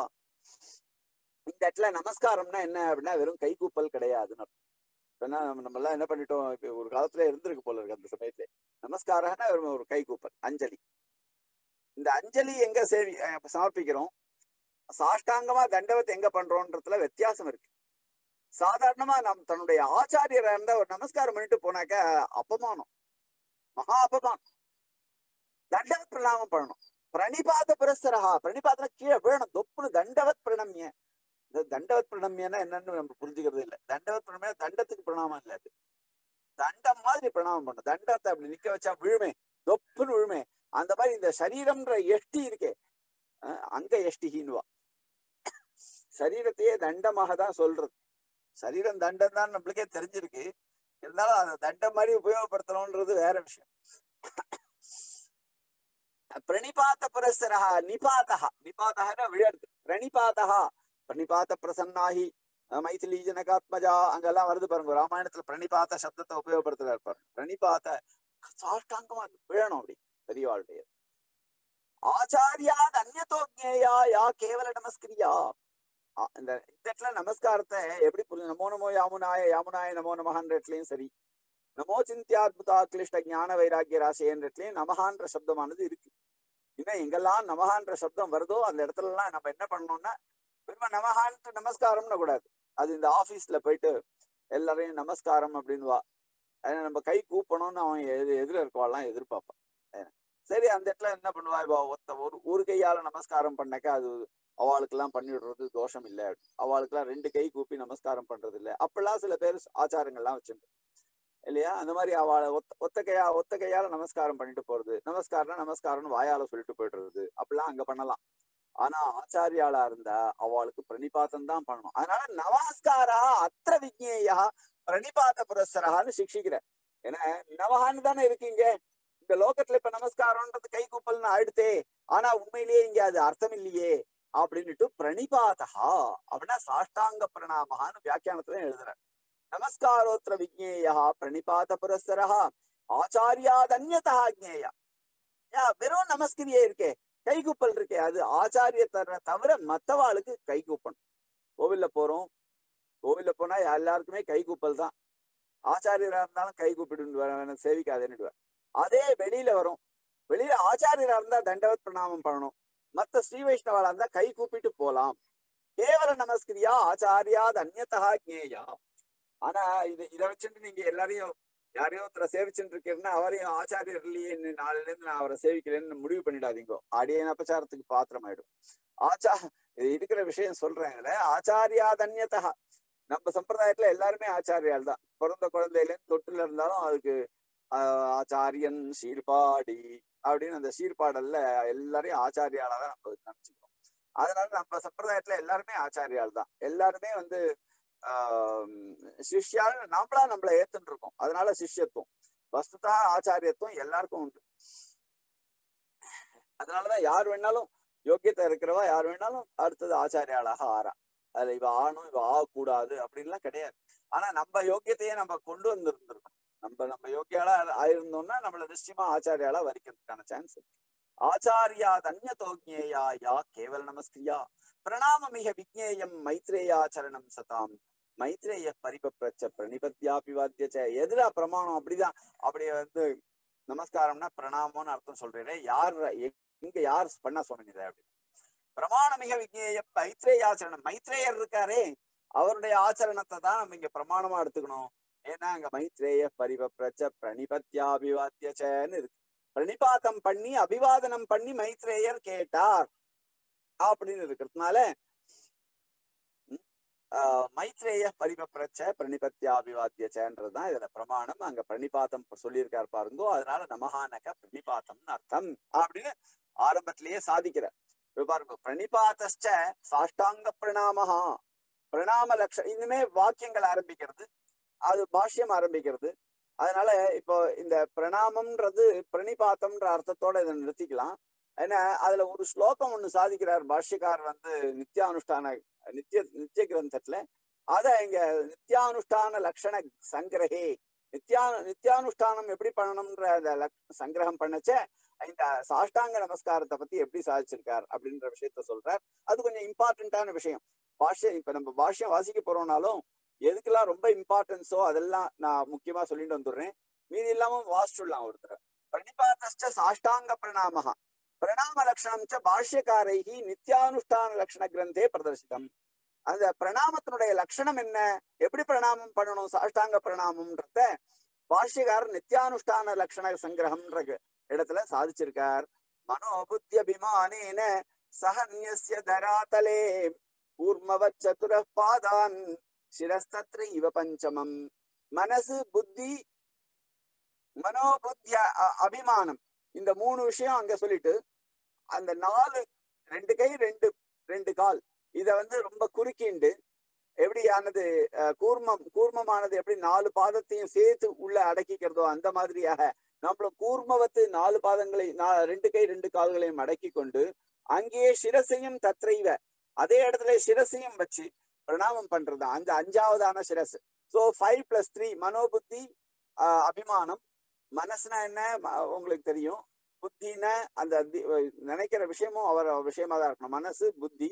இந்த இடத்துல நமஸ்காரம்னா என்ன அப்படின்னா வெறும் கைகூப்பல் கிடையாதுன்னு ஏன்னா நம்ம எல்லாம் என்ன பண்ணிட்டோம்? இப்ப ஒரு காலத்துல இருந்திருக்கு போல இருக்கு அந்த சமயத்துல. நமஸ்காரம்னா ஒரு ஒரு கைகூப்பல் அஞ்சலி. இந்த அஞ்சலி எங்க சேவி சமர்ப்பிக்கிறோம்? சாஷ்டாங்கமா தண்டவத்தை எங்க பண்றோன்றதுல வித்தியாசம் இருக்கு. சாதாரணமா நம் தன்னுடைய ஆச்சாரியரா இருந்தா ஒரு நமஸ்காரம் பண்ணிட்டு போனாக்க அப்பமானம் மகா அபமானம். தண்டவத் பிரணாமம் பண்ணணும் பிரணிபாத புரஸ்தரஹா பிரணிபாதன கீழே வேணும் தொப்புனு தண்டவத் பிரணமிய. இந்த தண்டவத் பிரணம்யன்னா என்னன்னு நம்ம புரிஞ்சுக்கிறது இல்லை. தண்டவத் பிரணமிய தண்டத்துக்கு பிரணாமம் இல்ல அது. தண்டம் மாதிரி பிரணாமம் பண்ணும் தண்டத்தை அப்படி நிக்க வச்சா விழுமே. தொப்புன்னு விழுமே. அந்த மாதிரி இந்த சரீரம்ன்ற எஷ்டி இருக்கே. அஹ் அங்க எஷ்டிஹின்வா சரீரத்தையே தண்டமாக தான் சொல்றது. சரீரம் தண்டம் தான் நம்மளுக்கே தெரிஞ்சிருக்கு. இருந்தாலும் அந்த தண்டம் மாதிரி உபயோகப்படுத்தணும்ன்றது வேற விஷயம். பிரணிபாத புரஸ்தரா நிபாதா நிபாதா விழருது பிரணிபாதா பிரணிபாத பிரசன்னாகி அஹ் மைதிலி ஜனகாத்மஜா அங்கெல்லாம் வருது பாருங்க ராமாயணத்துல பிரணிபாத சப்தத்தை உபயோகப்படுத்துறாரு பாருங்க. பிரணிபாத சாஷ்டாங்கமா விழணும் அப்படி பெரியவாளுடைய ஆச்சாரியாத் அந்நதோ யா கேவல நமஸ்கிரியா. இந்த இந்த இடத்துல நமஸ்காரத்தை எப்படி புரிஞ்சு நமோ நமோ யாமுனாய யாமுனாய நமோ நமஹான்ற இடத்துலயும் சரி. நமோ சிந்தியாத்புதா கிளிஷ்ட ஞான வைராக்கிய ராசின்ற இடத்துலயும் நமஹான்ற சப்தமானது இருக்கு. இன்னும் எங்கெல்லாம் நமகான்ற சப்தம் வருதோ அந்த இடத்துல எல்லாம் நம்ம என்ன பண்ணணும்னா வெறும் நமகான்ட்டு நமஸ்காரம்னு கூடாது. அது இந்த ஆபீஸ்ல போயிட்டு எல்லாரையும் நமஸ்காரம் அப்படின்னு வா. நம்ம கை கூப்பணும்னு அவன் எது எதிர இருக்கவாலாம் எதிர்பார்ப்பான். சரி அந்த இடத்துல என்ன பண்ணுவா? இப்போ ஒத்த ஒரு ஒரு கையால நமஸ்காரம் பண்ணாக்கா அது அவளுக்கெல்லாம் பண்ணிவிடுறது தோஷம் இல்லை. அவளுக்கெல்லாம் ரெண்டு கை கூப்பி நமஸ்காரம் பண்றது இல்லை. அப்பெல்லாம் சில பேர் ஆச்சாரங்கள்லாம் வச்சிருந்தோம் இல்லையா? அந்த மாதிரி அவளை ஒத்த ஒத்த கையா ஒத்த கையால நமஸ்காரம் பண்ணிட்டு போறது. நமஸ்காரம்னா நமஸ்காரம்னு வாயால சொல்லிட்டு போயிடுறது. அப்படிலாம் அங்க பண்ணலாம். ஆனா ஆச்சாரியாளா இருந்தா அவளுக்கு பிரணிபாத்தம் தான் பண்ணணும். அதனால நமஸ்காரா அத்திர விஜ்னேயா பிரணிபாத புரஸ்தரான்னு சிக்ஷிக்கிற. ஏன்னா நவஹான்னு தானே இருக்கீங்க. இந்த லோகத்துல இப்ப நமஸ்காரம்ன்றது கை கூப்பல்னு ஆயிடுத்தே. ஆனா உண்மையிலேயே இங்க அது அர்த்தம் இல்லையே அப்படின்னுட்டு பிரணிபாதா அப்படின்னா சாஷ்டாங்க பிரணாமகான்னு வியாக்கியானத்துல எழுதுறேன் நமஸ்காரோத்திர விஜ்ஞேயா பிரணிபாத புரஸ்தரா ஆச்சாரியாதன்யதா ஜேயா வெறும் நமஸ்கிரியே இருக்கே கைகூப்பல் இருக்கே அது ஆச்சாரியத்தை தவிர மத்தவாளுக்கு கைகூப்பணும். கோவில்ல போறோம். கோவில்ல போனா எல்லாருக்குமே கைகூப்பல் தான். ஆச்சாரியரா இருந்தாலும் கை கூப்பிட்டு சேவிக்காதேன்னுடுவார். அதே வெளியில வரும். வெளியில ஆச்சாரியரா இருந்தா தண்டவத் பிரணாமம் பண்ணணும். மத்த ஸ்ரீ வைஷ்ணவாளா இருந்தா கை கூப்பிட்டு போலாம். கேவல நமஸ்கிரியா ஆச்சாரியா தன்யதா ஜேயா ஆனா இது இதை வச்சுட்டு நீங்க எல்லாரையும் யாரையோ ஒருத்தரை சேவிச்சுட்டு இருக்கீங்கன்னா அவரையும் ஆச்சாரியர் இல்லையே நாளில இருந்து நான் அவரை சேவிக்கலன்னு முடிவு பண்ணிடாதீங்க. அடியன் அபச்சாரத்துக்கு பாத்திரம் ஆயிடும் ஆச்சா இருக்கிற விஷயம் சொல்றேன் ஆச்சாரியா தன்யதா நம்ம சம்பிரதாயத்துல எல்லாருமே ஆச்சாரியால் தான் பிறந்த குழந்தையில இருந்து தொட்டுல இருந்தாலும் அதுக்கு ஆஹ் ஆச்சாரியன் சீர்பாடி அப்படின்னு அந்த சீர்பாடல்ல எல்லாரையும் ஆச்சாரியாலா தான் நம்ம நினைச்சுக்கிறோம். அதனால நம்ம சம்பிரதாயத்துல எல்லாருமே ஆச்சாரியால் தான் எல்லாருமே வந்து சிஷ்யால் நாமளா நம்மள ஏத்துட்டு இருக்கோம் அதனால சிஷ்யத்துவம். வஸ்துதா ஆச்சாரியத்துவம் எல்லாருக்கும் உண்டு. அதனாலதான் யார் வேணாலும் யோக்கியத்தை இருக்கிறவா யார் வேணாலும் அடுத்தது ஆச்சாரியாளாக ஆறா. அதுல இவ ஆணும் இவ ஆகக்கூடாது அப்படின்லாம் கிடையாது. ஆனா நம்ம யோக்கியத்தையே நம்ம கொண்டு வந்திருந்திருக்கோம். நம்ம நம்ம யோக்கியாலா ஆயிருந்தோம்னா நம்மள நிச்சயமா ஆச்சாரியாலா வரிக்கிறதுக்கான சான்ஸ் இருக்கு. ஆச்சாரியா தன்யதோஜேயா யா கேவல நமஸ்கிரியா. விக்நேயம் மைத்ரேயா சரணம் சதாம். மைத்ரேய பரிபப்ரச்ச பிரணிபத்தியாபிவாத்திய எதுடா பிரமாணம்? அப்படிதான். அப்படி வந்து நமஸ்காரம்னா பிரணாமம்னு அர்த்தம் சொல்றேன் யார் எங்க யார் பண்ண சொன்னீங்க அப்படின்னு. பிரமாணமிக மைத்ரேய ஆச்சரணம். மைத்ரேயர் இருக்காரே அவருடைய ஆச்சரணத்தை தான் நம்ம இங்க பிரமாணமா எடுத்துக்கணும். ஏன்னா அங்க மைத்ரேய பரிபப்ரச்ச பிரணிபத்யாபிவாத்தியச்சன்னு இருக்கு. பிரணிபாதம் பண்ணி அபிவாதனம் பண்ணி மைத்ரேயர் கேட்டார். அப்படின்னு இருக்கிறதுனால மைத்ரேய பரிபப்ரச்ச பிரணிபத்யாபிவாத்தியச்சன்றதுதான் இதுல பிரமாணம். அங்க பிரணிபாத்தம் சொல்லியிருக்காரு பாருங்கோ அதனால நமகானக பிரணிபாத்தம்னு அர்த்தம். அப்படின்னு ஆரம்பத்திலேயே சாதிக்கிறார். பாருங்க பிரணிபாத்த சாஷ்டாங்க பிரணாமஹா. பிரணாம லட்ச இனிமே வாக்கியங்கள் ஆரம்பிக்கிறது. அது பாஷ்யம் ஆரம்பிக்கிறது. அதனால இப்போ இந்த பிரணாமம்ன்றது பிரணிபாத்தம்ன்ற அர்த்தத்தோட இதை நிறுத்திக்கலாம். ஏன்னா அதுல ஒரு ஸ்லோகம் ஒண்ணு சாதிக்கிறார் பாஷ்யக்கார் வந்து நித்தியானுஷ்டான நித்திய நித்திய கிரந்தத்துல. அத இங்க நித்தியானுஷ்டான லட்சண சங்கிரகே. நித்யா நித்தியானுஷ்டானம் எப்படி பண்ணணும்ன்ற அந்த சங்கிரகம் பண்ணச்ச இந்த சாஷ்டாங்க நமஸ்காரத்தை பத்தி எப்படி சாதிச்சிருக்கார் அப்படின்ற விஷயத்த சொல்றார். அது கொஞ்சம் இம்பார்ட்டன்டான விஷயம். பாஷ்யம் இப்ப நம்ம பாஷ்யம் வாசிக்க போறோம்னாலும் எதுக்கெல்லாம் ரொம்ப இம்பார்ட்டன்ஸோ அதெல்லாம் நான் முக்கியமா சொல்லிட்டு வந்துடுறேன். மீதி இல்லாம வாசிச்சுடலாம் ஒருத்தர். பிரதானश्च சாஷ்டாங்க பிரணாமகா. பிரணாம லட்சணம் ச பாஷ்யக்காரைஹி நித்யானுஷ்டான லட்சண கிரந்தே பிரதர்சிதம். அந்த பிரணாமத்தினுடைய லட்சணம் என்ன? எப்படி பிரணாமம் பண்ணணும்? சாஷ்டாங்க பிரணாமம்ன்றத பாஷ்யக்காரர் நித்தியானுஷ்டான லட்சண சங்கிரகம்ன்ற இடத்துல சாதிச்சிருக்கார். மனோபுத்தியபிமானேன சஹன்யஸ்ய தராதலே கூர்மவத் சதுர பாதான் சிரஸ்தத்ர இவ பஞ்சமம். மனசு புத்தி மனோபுத்திய அபிமானம். இந்த மூணு விஷயம் அங்க சொல்லிட்டு அந்த நாலு ரெண்டு கை ரெண்டு ரெண்டு கால் இத வந்து ரொம்ப குறுக்கிண்டு எப்படியானது ஆனது கூர்மம் கூர்மமானது எப்படி நாலு பாதத்தையும் சேர்த்து உள்ள அடக்கிக்கிறதோ அந்த மாதிரியாக நம்மளும் கூர்மவத்து நாலு பாதங்களை நா- ரெண்டு கை ரெண்டு கால்களையும் அடக்கி கொண்டு அங்கேயே சிரசையும் தத்ரைவ அதே இடத்துல சிரசையும் வச்சு பிரணாமம் பண்றது அந்த அஞ்சாவதான சிரஸ் சோ ஃபைவ் பிளஸ் த்ரீ மனோபுத்தி ஆஹ், அபிமானம் மனசுனா என்ன? உங்களுக்கு தெரியும். புத்தினா அந்த நினைக்கிற விஷயமும் அவர் விஷயமா தான் இருக்கணும். மனசு புத்தி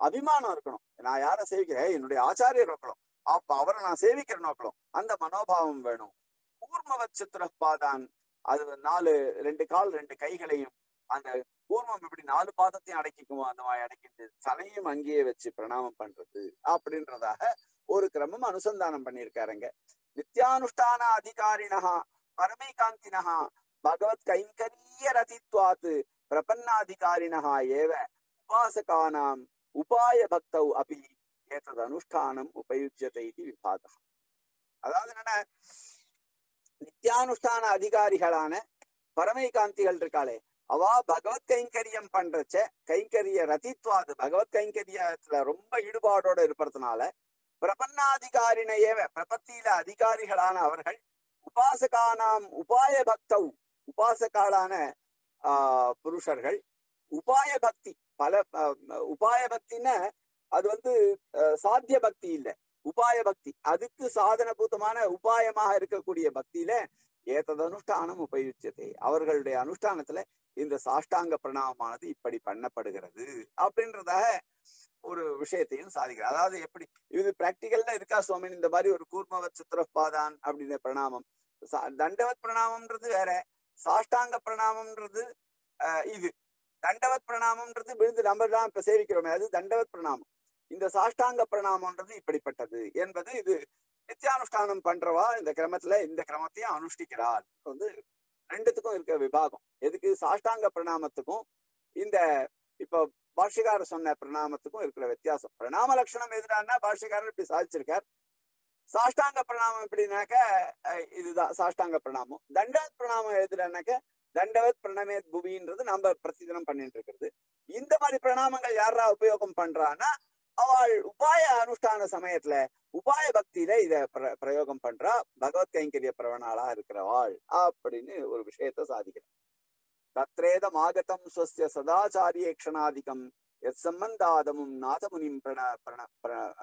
அபிமானம் இருக்கணும். நான் யாரை சேவிக்கிறேன்? என்னுடைய ஆச்சாரியர் நோக்கணும் அப்ப அவரை நான் சேவிக்கிற நோக்கணும் அந்த மனோபாவம் வேணும். கூர்மவத் சித்திரப்பாதான் அது நாலு ரெண்டு கால் ரெண்டு கைகளையும் அந்த கூர்மம் எப்படி நாலு பாதத்தையும் அடக்கிக்குமோ அந்த மாதிரி அடக்கிட்டு தலையும் அங்கேயே வச்சு பிரணாமம் பண்றது அப்படின்றதாக ஒரு கிரமம் அனுசந்தானம் பண்ணியிருக்காருங்க. நித்யானுஷ்டான அதிகாரிணா பரமைகாந்தினஹா பகவத் கைங்கரிய ரதித்வாத் பிரபன்னாதிகாரிணா ஏவ உபாசகானாம் உபாய பக்தௌ அபி ஏதது அனுஷ்டானம் உபயுஜ்யத்தை இது விபாகம் அதாவது என்னன்னா? நித்தியானுஷ்டான அதிகாரிகளான பரமைகாந்திகள் இருக்காளே அவா பகவத் கைங்கரியம் பண்றச்ச கைங்கரிய ரதித்வாது பகவத் கைங்கரியத்துல ரொம்ப ஈடுபாடோட இருப்பதுனால பிரபன்னாதிகாரினையே பிரபத்தியில அதிகாரிகளான அவர்கள் உபாசகானாம் உபாய பக்தௌ உபாசகாலான ஆஹ் புருஷர்கள். உபாய பக்தி பல உபாய பக்தின்னா அது வந்து சாத்திய பக்தி இல்லை. உபாய பக்தி அதுக்கு சாதனபூதமான உபாயமாக இருக்கக்கூடிய பக்தியில ஏத்தது அனுஷ்டானம் உபயோகிச்சதே அவர்களுடைய அனுஷ்டானத்துல இந்த சாஷ்டாங்க பிரணாமமானது இப்படி பண்ணப்படுகிறது அப்படின்றதாக ஒரு விஷயத்தையும் சாதிக்கிறார். அதாவது எப்படி? இது பிராக்டிக்கல்ல இருக்கா சுவாமின் இந்த மாதிரி ஒரு கூர்மவத் சித்திரப்பாதான் அப்படின்ற பிரணாமம். தண்டவத் பிரணாமம்ன்றது வேற. சாஷ்டாங்க பிரணாமம்ன்றது ஆஹ் இது. தண்டவத் பிரணாமம்ன்றது விழுந்து நம்ம தான் இப்ப சேவிக்கிறோமே அது தண்டவத் பிரணாமம். இந்த சாஷ்டாங்க பிரணாமம்ன்றது இப்படிப்பட்டது என்பது இது நித்தியானுஷ்டானம் பண்றவா இந்த கிரமத்துல இந்த கிரமத்தையும் அனுஷ்டிக்கிறார் வந்து ரெண்டுத்துக்கும் இருக்க விபாகம். எதுக்கு? சாஷ்டாங்க பிரணாமத்துக்கும் இந்த இப்ப பாஷ்யக்காரர் சொன்ன பிரணாமத்துக்கும் இருக்கிற வித்தியாசம். பிரணாம லட்சணம் எதுனான்னா பாஷ்யக்காரர் இப்படி சாதிச்சிருக்கார். சாஷ்டாங்க பிரணாமம் எப்படின்னாக்க இதுதான் சாஷ்டாங்க பிரணாமம். தண்டவத் பிரணாமம் எழுதுறானாக்க தண்டவத் பிரணமேத் புவின்றது நம்ம பிரதிதினம் பண்ணிட்டு இருக்கிறது. இந்த மாதிரி பிரணாமங்கள் யாரா உபயோகம் பண்றான்னா அவள் உபாய அனுஷ்டான சமயத்துல உபாய பக்தியில இத பிர- பிரயோகம் பண்றா. பகவத் கைங்கரிய பிரவணாளா இருக்கிறவாள் அப்படின்னு ஒரு விஷயத்த சாதிக்கிறார். தத்ரேதம் ஆகதம் ஸ்வஸ்ய சதாச்சாரியேக்ஷணாதிகம். எத் சம்பந்தாதமும் நாதமுனிம் பிரண பிரண பிரண-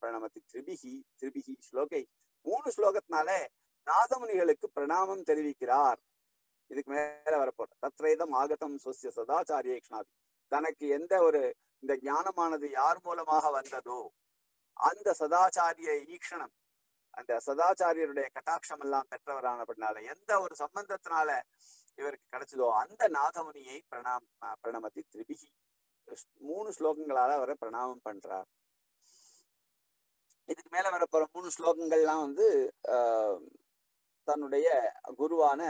பிரணமதி திரிபிகி திரிபிகி ஸ்லோகை மூணு ஸ்லோகத்தினால நாதமுனிகளுக்கு பிரணாமம் தெரிவிக்கிறார். இதுக்கு மேல வரப்போற தத்ரேதம் ஆகதம் சுசிய சதாச்சாரிய கிருஷ்ணாதி தனக்கு எந்த ஒரு இந்த ஞானமானது யார் மூலமாக வந்ததோ அந்த சதாச்சாரிய ஈக்ஷணம் அந்த சதாச்சாரியருடைய கட்டாட்சம் எல்லாம் பெற்றவரானபடினால எந்த ஒரு சம்பந்தத்தினால இவருக்கு கிடைச்சதோ அந்த நாதமுனியை பிரணாம் பிரணமதி திரிபிகி மூணு ஸ்லோகங்களால அவரை பிரணாமம் பண்றார். இதுக்கு மேல வரப்போற மூணு ஸ்லோகங்கள்லாம் வந்து தன்னுடைய குருவான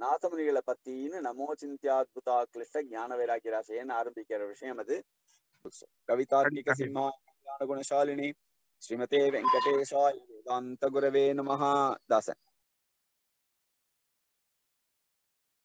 நாதமுனிகளை பத்தின்னு நமோ சிந்தியாத்புதா கிளிஷ்ட ஞான வைராகியராசேன்னு ஆரம்பிக்கிற விஷயம் அது. கவிதார்க்கிக சிம்மா ஞான குணசாலினி ஸ்ரீமதே வெங்கடேஷாய வேதாந்த குரவே நமஹ. தாசன்.